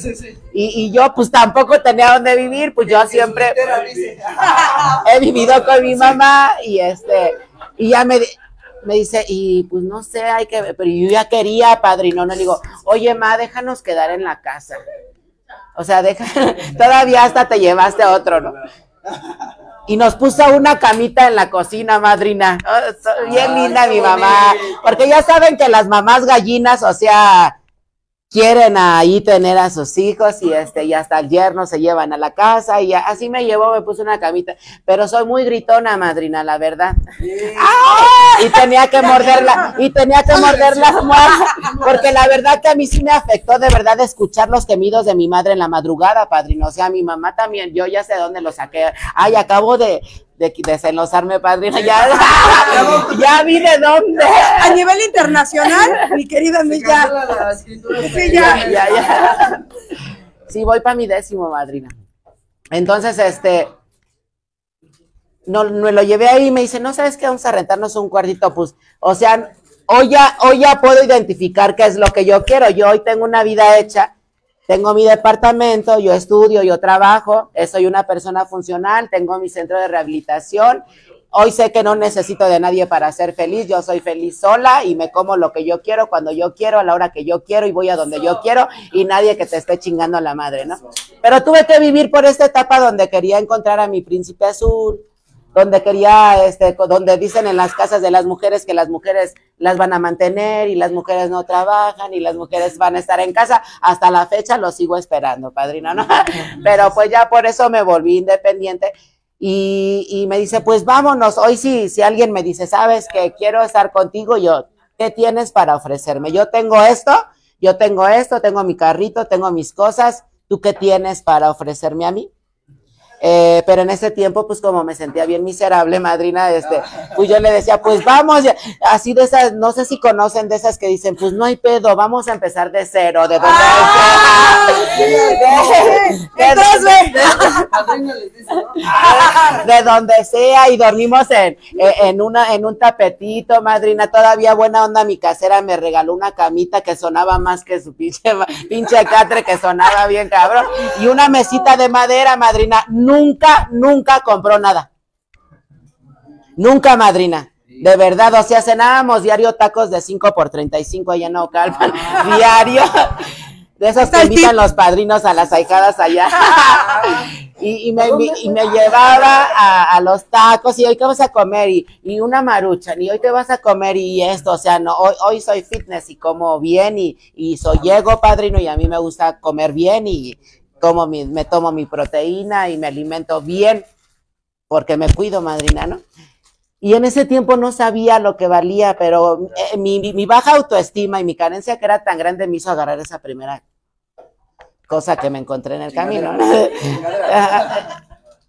y, y yo pues tampoco tenía dónde vivir, pues yo siempre he vivido con mi mamá y este, y ya me, me dice, y pues no sé, hay que ver, pero yo ya quería, padrino, no le digo, oye, ma, déjanos quedar en la casa. O sea, deja, todavía hasta te llevaste a otro, ¿no? Y nos puso una camita en la cocina, madrina. Oh, so- bien linda mi mamá. Porque ya saben que las mamás gallinas, o sea, quieren ahí tener a sus hijos y este y hasta el yerno se llevan a la casa y así me llevó, me puso una camita, pero soy muy gritona, madrina, la verdad. ¡Ah! Y tenía que morderla, y tenía que morderla, porque la verdad que a mí sí me afectó de verdad escuchar los gemidos de mi madre en la madrugada, padrino. O sea, mi mamá también, yo ya sé dónde lo saqué. Ay, acabo de, de, de celosarme, padrino. Ya, ya vi de dónde. A nivel internacional, mi querida amiga. Sí, ya. Ya, ya. Sí, voy para mi décimo, madrina. Entonces, este, no, me lo llevé ahí y me dice, no sabes qué, vamos a rentarnos un cuartito, pues, o sea, hoy ya, hoy ya puedo identificar qué es lo que yo quiero. Yo hoy tengo una vida hecha, tengo mi departamento, yo estudio, yo trabajo, eh, soy una persona funcional, tengo mi centro de rehabilitación. Hoy sé que no necesito de nadie para ser feliz, yo soy feliz sola y me como lo que yo quiero, cuando yo quiero, a la hora que yo quiero y voy a donde yo quiero y nadie que te esté chingando a la madre, ¿no? Pero tuve que vivir por esta etapa donde quería encontrar a mi príncipe azul, donde quería, este, donde dicen en las casas de las mujeres que las mujeres las van a mantener y las mujeres no trabajan y las mujeres van a estar en casa. Hasta la fecha lo sigo esperando, padrino, ¿no? Pero pues ya por eso me volví independiente. Y, y me dice, pues vámonos, hoy sí, si alguien me dice, sabes que quiero estar contigo, yo ¿qué tienes para ofrecerme? Yo tengo esto, yo tengo esto, tengo mi carrito, tengo mis cosas, ¿tú qué tienes para ofrecerme a mí? Eh, pero en ese tiempo, pues como me sentía bien miserable, madrina, este, pues yo le decía, pues vamos, así de esas, no sé si conocen de esas que dicen, pues no hay pedo, vamos a empezar de cero, de donde Ah, sea, de, donde sea, y dormimos en, en una, en un tapetito, madrina, todavía buena onda, mi casera me regaló una camita que sonaba más que su pinche, pinche catre que sonaba bien cabrón, y una mesita de madera, madrina, nunca, nunca compró nada. Nunca, madrina. De verdad, o sea, cenábamos diario tacos de 5 por 35 allá en Ocalpan. diario. De esos que invitan los padrinos a las ahijadas allá. y, y, me, y, me, llevaba a, a, los tacos y hoy qué vas a comer y, y, una marucha y hoy qué vas a comer y esto, o sea, no, hoy, hoy soy fitness y como bien y, y soy llego padrino y a mí me gusta comer bien y, como mi, me tomo mi proteína y me alimento bien porque me cuido, madrina, ¿no? Y en ese tiempo no sabía lo que valía, pero eh, mi, mi, mi, baja autoestima y mi carencia que era tan grande me hizo agarrar esa primera cosa que me encontré en el camino. ¿no?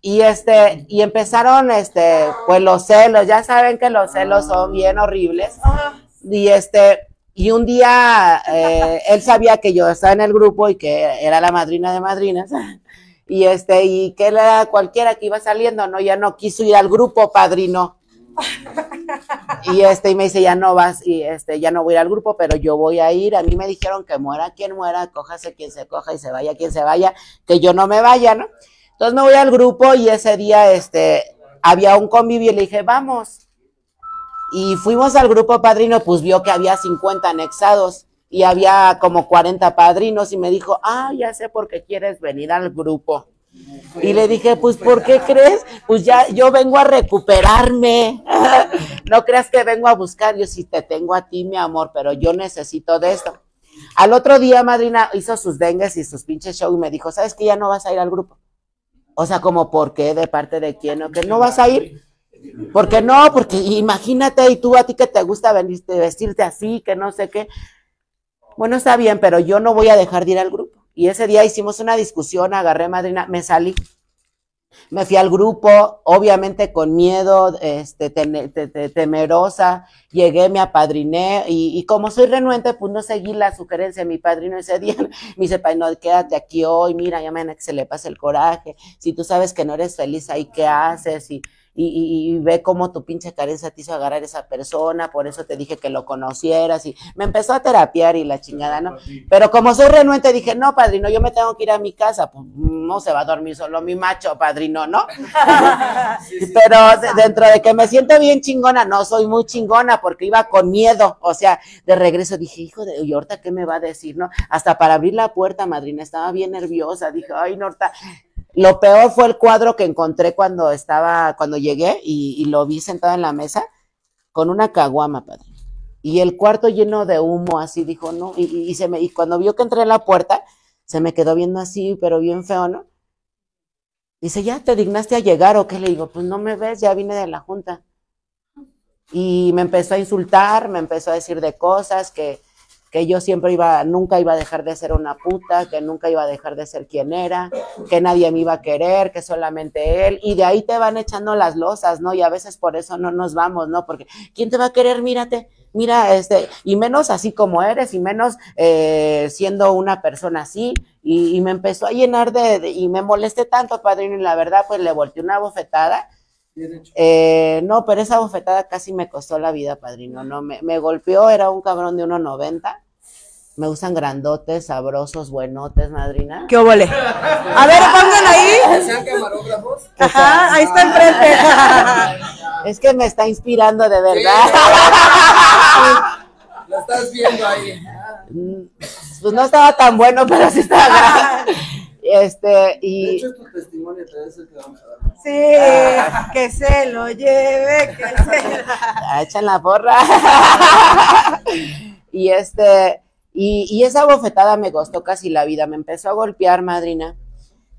y este, y empezaron este, pues los celos, ya saben que los celos son bien horribles. Y este, y un día eh, él sabía que yo estaba en el grupo y que era la madrina de madrinas. Y este, y que era cualquiera que iba saliendo, ¿no? Ya no quiso ir al grupo, padrino. Y este, y me dice, ya no vas, y este, ya no voy a ir al grupo, pero yo voy a ir. A mí me dijeron que muera quien muera, cójase quien se coja y se vaya quien se vaya, que yo no me vaya, ¿no? Entonces me voy al grupo y ese día, este, había un convivio y le dije, vamos. Y fuimos al grupo padrino, pues vio que había 50 anexados y había como 40 padrinos y me dijo, ah, ya sé por qué quieres venir al grupo. Y le dije, pues, ¿por qué crees? Pues ya yo vengo a recuperarme. no creas que vengo a buscar, yo sí te tengo a ti, mi amor, pero yo necesito de esto. Al otro día, madrina hizo sus dengues y sus pinches show y me dijo, ¿sabes que ya no vas a ir al grupo? O sea, como, ¿por qué? ¿De parte de quién? ¿O que no vas a ir? Porque no, porque imagínate, y tú a ti que te gusta vestirte, así, que no sé qué. Bueno, está bien, pero yo no voy a dejar de ir al grupo. Y ese día hicimos una discusión, agarré madrina, me salí. Me fui al grupo, obviamente con miedo, este, te, te, te, temerosa, llegué, me apadriné y, y, como soy renuente, pues no seguí la sugerencia de mi padrino ese día. Me dice, no, quédate aquí hoy, mira, ya mañana que se le pase el coraje. Si tú sabes que no eres feliz ahí, ¿qué haces? Y, y, y, y, ve cómo tu pinche carencia te hizo agarrar a esa persona, por eso te dije que lo conocieras y me empezó a terapiar y la chingada, ¿no? Pero como soy renuente dije, no, padrino, yo me tengo que ir a mi casa, pues no se va a dormir solo mi macho, padrino, ¿no? sí, sí, Pero dentro de que me siento bien chingona, no soy muy chingona porque iba con miedo, o sea, de regreso dije, hijo de, ¿y ahorita qué me va a decir, no? Hasta para abrir la puerta, madrina, estaba bien nerviosa, dije, ay, Norta, lo peor fue el cuadro que encontré cuando estaba, cuando llegué y, lo vi sentado en la mesa con una caguama, padre. Y el cuarto lleno de humo, así dijo, no, y, y, se me, y cuando vio que entré en la puerta, se me quedó viendo así, pero bien feo, ¿no? Dice, ¿ya te dignaste a llegar o qué? Le digo, pues no me ves, ya vine de la junta. Y me empezó a insultar, me empezó a decir de cosas que, que yo siempre iba, nunca iba a dejar de ser una puta, que nunca iba a dejar de ser quien era, que nadie me iba a querer, que solamente él, y de ahí te van echando las losas, ¿no? Y a veces por eso no nos vamos, ¿no? Porque ¿quién te va a querer? Mírate, mira, este, y menos así como eres, y menos eh, siendo una persona así, y, me empezó a llenar de, de, y me molesté tanto, padrino, y la verdad, pues le volteé una bofetada, eh, no, pero esa bofetada casi me costó la vida, padrino. No, me, me golpeó, era un cabrón de 1.90. Me gustan grandotes, sabrosos, buenotes, madrina. ¿Qué óvole? A ver, pongan ahí. ¿Sean camarógrafos? Ajá, ahí está enfrente. Es que me está inspirando de verdad. Sí. Lo estás viendo ahí. Pues no estaba tan bueno, pero sí estaba. Este, y. De hecho, es tu testimonio, te es el que vamos a dar. Sí, que se lo lleve, que se la... Echan la porra. y este, y, y, esa bofetada me costó casi la vida, me empezó a golpear, madrina.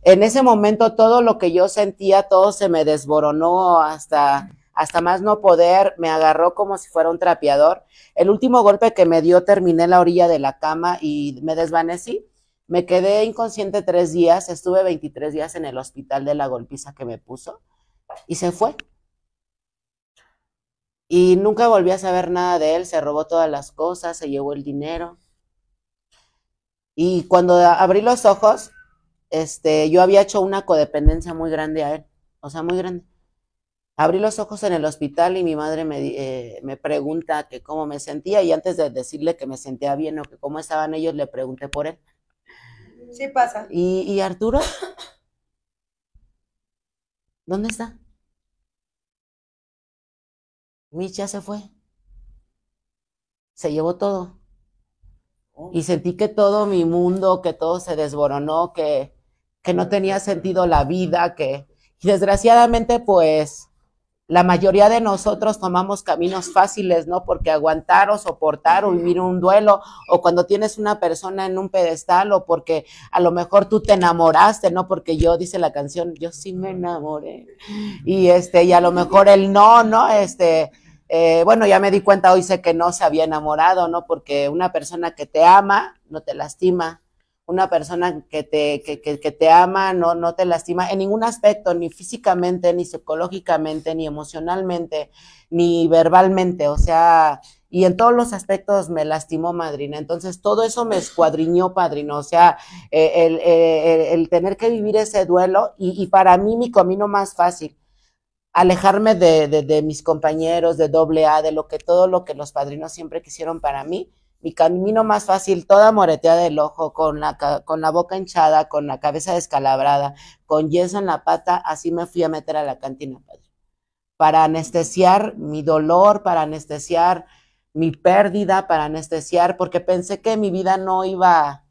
En ese momento todo lo que yo sentía, todo se me desboronó hasta, hasta más no poder, me agarró como si fuera un trapeador. El último golpe que me dio, terminé en la orilla de la cama y me desvanecí. Me quedé inconsciente tres días, estuve 23 días en el hospital de la golpiza que me puso y se fue. Y nunca volví a saber nada de él, se robó todas las cosas, se llevó el dinero. Y cuando abrí los ojos, este, yo había hecho una codependencia muy grande a él, o sea, muy grande. Abrí los ojos en el hospital y mi madre me, eh, me pregunta que cómo me sentía y antes de decirle que me sentía bien o que cómo estaban ellos, le pregunté por él. Sí pasa. ¿Y, y Arturo? ¿Dónde está? Mitch ya se fue. Se llevó todo. Y sentí que todo mi mundo, que todo se desboronó, que, que no tenía sentido la vida, que... Y desgraciadamente, pues, la mayoría de nosotros tomamos caminos fáciles, ¿no? Porque aguantar o soportar o vivir un duelo, o cuando tienes una persona en un pedestal, o porque a lo mejor tú te enamoraste, ¿no? Porque yo, dice la canción, yo sí me enamoré. Y este, y a lo mejor el no, ¿no? Este, eh, bueno, ya me di cuenta hoy sé que no se había enamorado, ¿no? Porque una persona que te ama no te lastima. Una persona que te, que, que, te ama no, no te lastima en ningún aspecto, ni físicamente, ni psicológicamente, ni emocionalmente, ni verbalmente. O sea, y en todos los aspectos me lastimó madrina. Entonces, todo eso me escuadriñó, padrino. O sea, eh, el, el, el, tener que vivir ese duelo y, y, para mí mi camino más fácil, alejarme de, de, de, mis compañeros de doble A, de lo que todo lo que los padrinos siempre quisieron para mí. Mi camino más fácil, toda moreteada del ojo, con la, con la boca hinchada, con la cabeza descalabrada, con yeso en la pata, así me fui a meter a la cantina. Para anestesiar mi dolor, para anestesiar mi pérdida, para anestesiar, porque pensé que mi vida no iba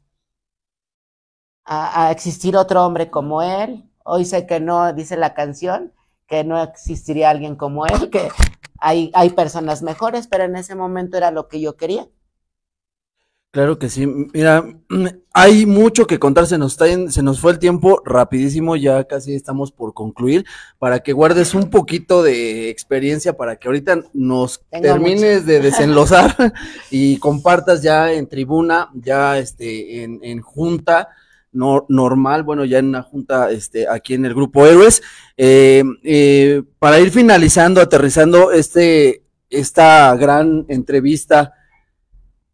a, a existir otro hombre como él. Hoy sé que no, dice la canción, que no existiría alguien como él, que hay, hay personas mejores, pero en ese momento era lo que yo quería. Claro que sí. Mira, hay mucho que contar, se nos, está en, se nos fue el tiempo rapidísimo, ya casi estamos por concluir, para que guardes un poquito de experiencia, para que ahorita nos Tengo termines mucho. de desenlosar y compartas ya en tribuna, ya este, en, en junta, no, normal, bueno, ya en una junta este, aquí en el Grupo Héroes, eh, eh, para ir finalizando, aterrizando este, esta gran entrevista,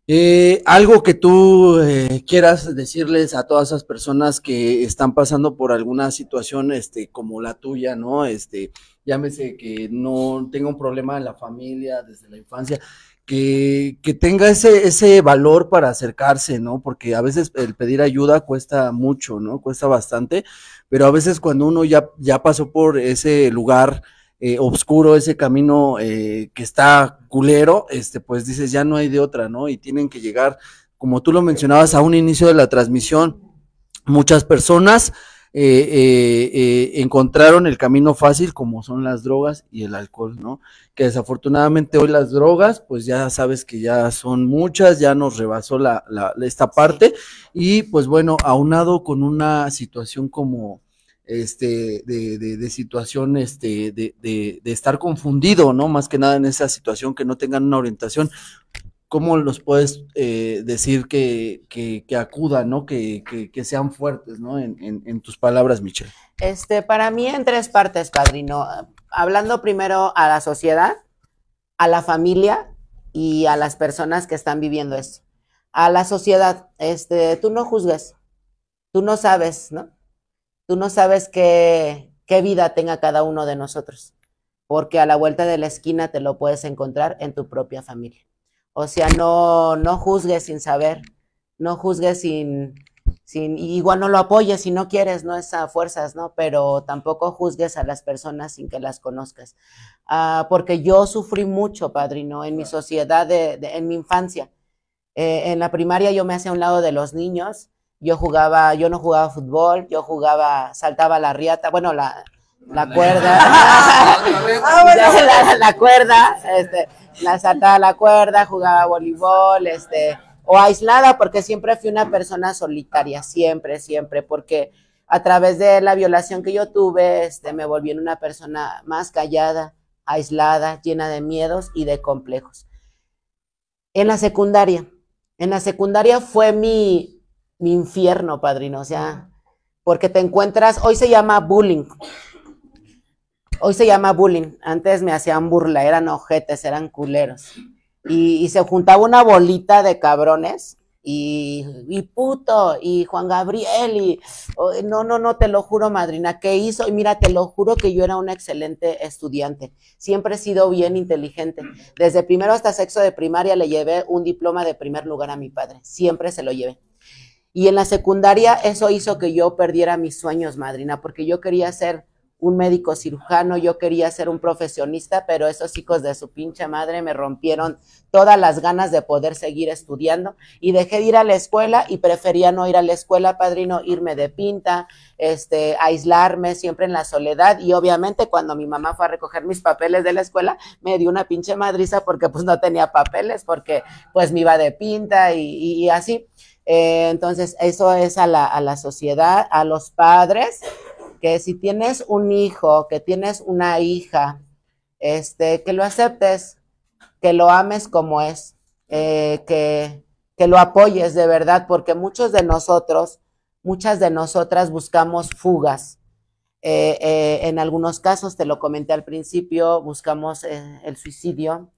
eh, algo que tú eh, quieras decirles a todas esas personas que están pasando por alguna situación este, como la tuya, ¿no? Este, llámese que no tenga un problema en la familia desde la infancia, que, que, tenga ese, ese valor para acercarse, ¿no? Porque a veces el pedir ayuda cuesta mucho, ¿no? Cuesta bastante, pero a veces cuando uno ya, ya pasó por ese lugar eh, oscuro, ese camino eh, que está culero, este, pues dices, ya no hay de otra, ¿no? Y tienen que llegar, como tú lo mencionabas a un inicio de la transmisión, muchas personas eh, encontraron el camino fácil como son las drogas y el alcohol, ¿no? Que desafortunadamente hoy las drogas, pues ya sabes que ya son muchas, ya nos rebasó la, la esta parte y pues bueno, aunado con una situación como este, de, de, de situación, este, de, de, de estar confundido, ¿no? Más que nada en esa situación, que no tengan una orientación, ¿cómo los puedes eh, decir que, que, que, acudan, ¿no? Que, que, sean fuertes, ¿no? En, en, en, tus palabras, Michelle. Este, para mí en tres partes, padrino. Hablando primero a la sociedad, a la familia y a las personas que están viviendo esto. A la sociedad, este, tú no juzgues, tú no sabes, ¿no? Tú no sabes qué, qué vida tenga cada uno de nosotros, porque a la vuelta de la esquina te lo puedes encontrar en tu propia familia. O sea, no, no juzgues sin saber, no juzgues sin, sin, igual no lo apoyes si no quieres, no es a fuerzas, ¿no? Pero tampoco juzgues a las personas sin que las conozcas. Uh, porque yo sufrí mucho, padrino, en mi sociedad, de, de, en mi infancia. Eh, en la primaria yo me hacía a un lado de los niños, yo jugaba, yo no jugaba fútbol, yo jugaba, saltaba la riata, bueno, la, la cuerda, ah, la, la, cuerda, este, la saltaba la cuerda, jugaba voleibol, este, o aislada, porque siempre fui una persona solitaria, siempre, siempre, porque a través de la violación que yo tuve, este, me volví una persona más callada, aislada, llena de miedos y de complejos. En la secundaria, en la secundaria fue mi, mi infierno, padrino, o sea, porque te encuentras, hoy se llama bullying. Hoy se llama bullying. Antes me hacían burla, eran ojetes, eran culeros. Y, y se juntaba una bolita de cabrones y, y puto, y Juan Gabriel, y oh, no, no, no, te lo juro, madrina, ¿qué hizo? Y mira, te lo juro que yo era una excelente estudiante, siempre he sido bien inteligente. Desde primero hasta sexto de primaria le llevé un diploma de primer lugar a mi padre, siempre se lo llevé. Y en la secundaria eso hizo que yo perdiera mis sueños, madrina, porque yo quería ser un médico cirujano, yo quería ser un profesionista, pero esos hijos de su pinche madre me rompieron todas las ganas de poder seguir estudiando y dejé de ir a la escuela y prefería no ir a la escuela, padrino, irme de pinta, este, aislarme siempre en la soledad y obviamente cuando mi mamá fue a recoger mis papeles de la escuela me dio una pinche madriza porque pues no tenía papeles, porque pues me iba de pinta y, así. Eh, entonces, eso es a la, a la sociedad, a los padres, que si tienes un hijo, que tienes una hija, este, que lo aceptes, que lo ames como es, eh, que, que lo apoyes de verdad, porque muchos de nosotros, muchas de nosotras buscamos fugas. Eh, en algunos casos, te lo comenté al principio, buscamos el suicidio,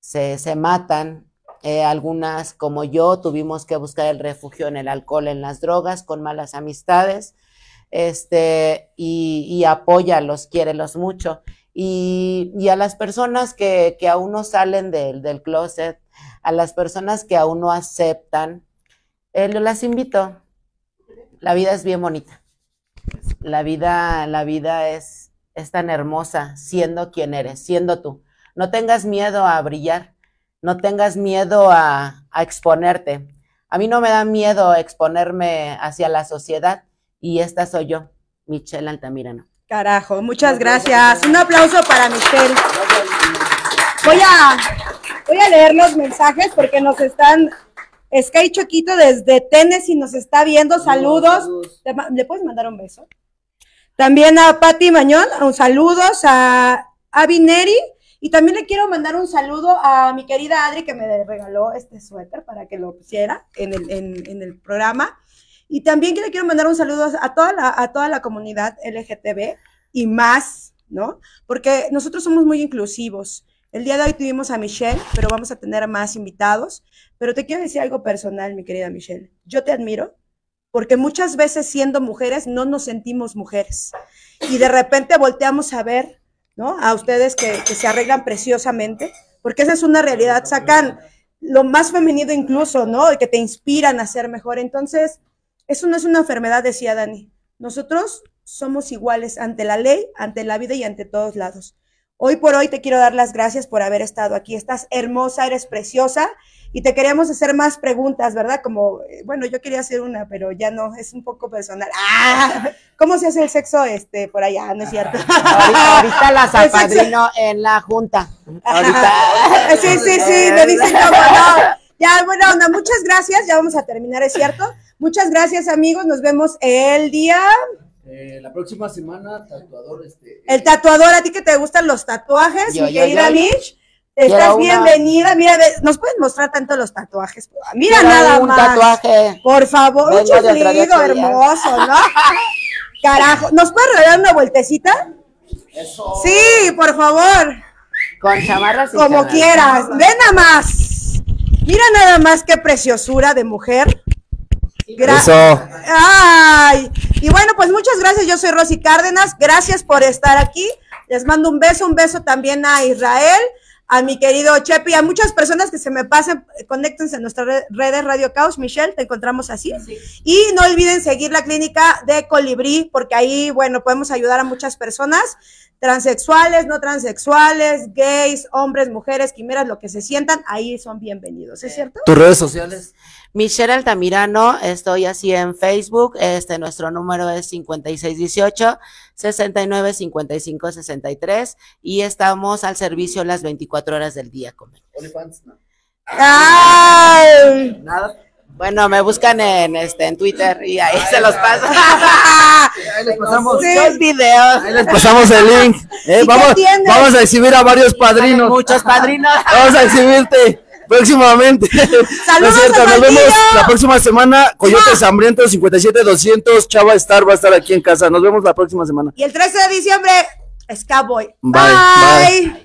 se, se matan. Eh, algunas, como yo, tuvimos que buscar el refugio en el alcohol, en las drogas, con malas amistades este, y, y apóyalos, quiérelos mucho. Y, y a las personas que, que aún no salen del, closet, a las personas que aún no aceptan, eh, las invito. La vida es bien bonita. La vida, la vida es, es tan hermosa siendo quien eres, siendo tú. No tengas miedo a brillar, no tengas miedo a, a exponerte. A mí no me da miedo exponerme hacia la sociedad y esta soy yo, Michelle Altamirano. Carajo, muchas gracias. Un aplauso para Michelle. Voy a, voy a leer los mensajes porque nos están. Sky Choquito desde Tennessee nos está viendo. Saludos. saludos. ¿Le ma- ¿Le puedes mandar un beso? También a Patti Mañón, un saludos a Avi Neri. Y también le quiero mandar un saludo a mi querida Adri que me regaló este suéter para que lo pusiera en el, en, el programa. Y también le quiero mandar un saludo a toda la, a toda la comunidad LGTB y más, ¿no? Porque nosotros somos muy inclusivos. El día de hoy tuvimos a Michelle, pero vamos a tener más invitados. Pero te quiero decir algo personal, mi querida Michelle. Yo te admiro porque muchas veces siendo mujeres no nos sentimos mujeres. Y de repente volteamos a ver, ¿no? A ustedes que, que se arreglan preciosamente, porque esa es una realidad. Sacan lo más femenino incluso, ¿no? Y que te inspiran a ser mejor. Entonces, eso no es una enfermedad, decía Dani. Nosotros somos iguales ante la ley, ante la vida y ante todos lados. Hoy por hoy te quiero dar las gracias por haber estado aquí. Estás hermosa, eres preciosa y te queríamos hacer más preguntas, ¿verdad? Como, eh, bueno, yo quería hacer una, pero ya no, es un poco personal. ¡Ah! ¿Cómo se hace el sexo este por allá? No es cierto. Ahorita, ahorita las apadrino en la junta. Ahorita. Sí, sí, sí, me dicen como no. Ya, bueno, onda, muchas gracias. Ya vamos a terminar, ¿es cierto? Muchas gracias, amigos. Nos vemos el día. Eh, la próxima semana, tatuador, este. El tatuador, a ti que te gustan los tatuajes, Yo, yo, yo. Estás una- bienvenida. Mira, ve- nos pueden mostrar tanto los tatuajes. Mira Quiero nada un más. tatuaje. Por favor, un Vengo día chiflido hermoso, ¿no? Carajo, ¿nos puedes regalar una vueltecita? Eso. Sí, por favor. Con chamarras y Como chamarras. quieras. Ve nada más. Mira nada más qué preciosura de mujer. Gra- Eso. Ay, y bueno, pues muchas gracias. Yo soy Rosy Cárdenas. Gracias por estar aquí. Les mando un beso, un beso también a Israel, a mi querido Chepi, a muchas personas que se me pasen, conéctense en nuestras re- redes Radio Caos. Michelle, te encontramos así. Y no olviden seguir la clínica de Colibrí, porque ahí, bueno, podemos ayudar a muchas personas, transexuales, no transexuales, gays, hombres, mujeres, quimeras, lo que se sientan, ahí son bienvenidos, ¿es cierto? ¿Tus redes sociales? Michelle Altamirano, estoy así en Facebook, este nuestro número es 5618 695563 y estamos al servicio las 24 horas del día. no. ¡Ay! Nada. Bueno, me buscan en este en Twitter y ahí se los paso. Ahí les pasamos, Sí. Videos. ahí les pasamos el link. Eh, ¿Y qué vamos, vamos a exhibir a varios padrinos. Muchos padrinos. Vamos a exhibirte próximamente. ¡Saludos a nos vemos la próxima semana. Coyotes Hambrientos 57200. Chava Star va a estar aquí en casa. Nos vemos la próxima semana. Y el 13 de diciembre es Cowboy. Bye, bye. bye.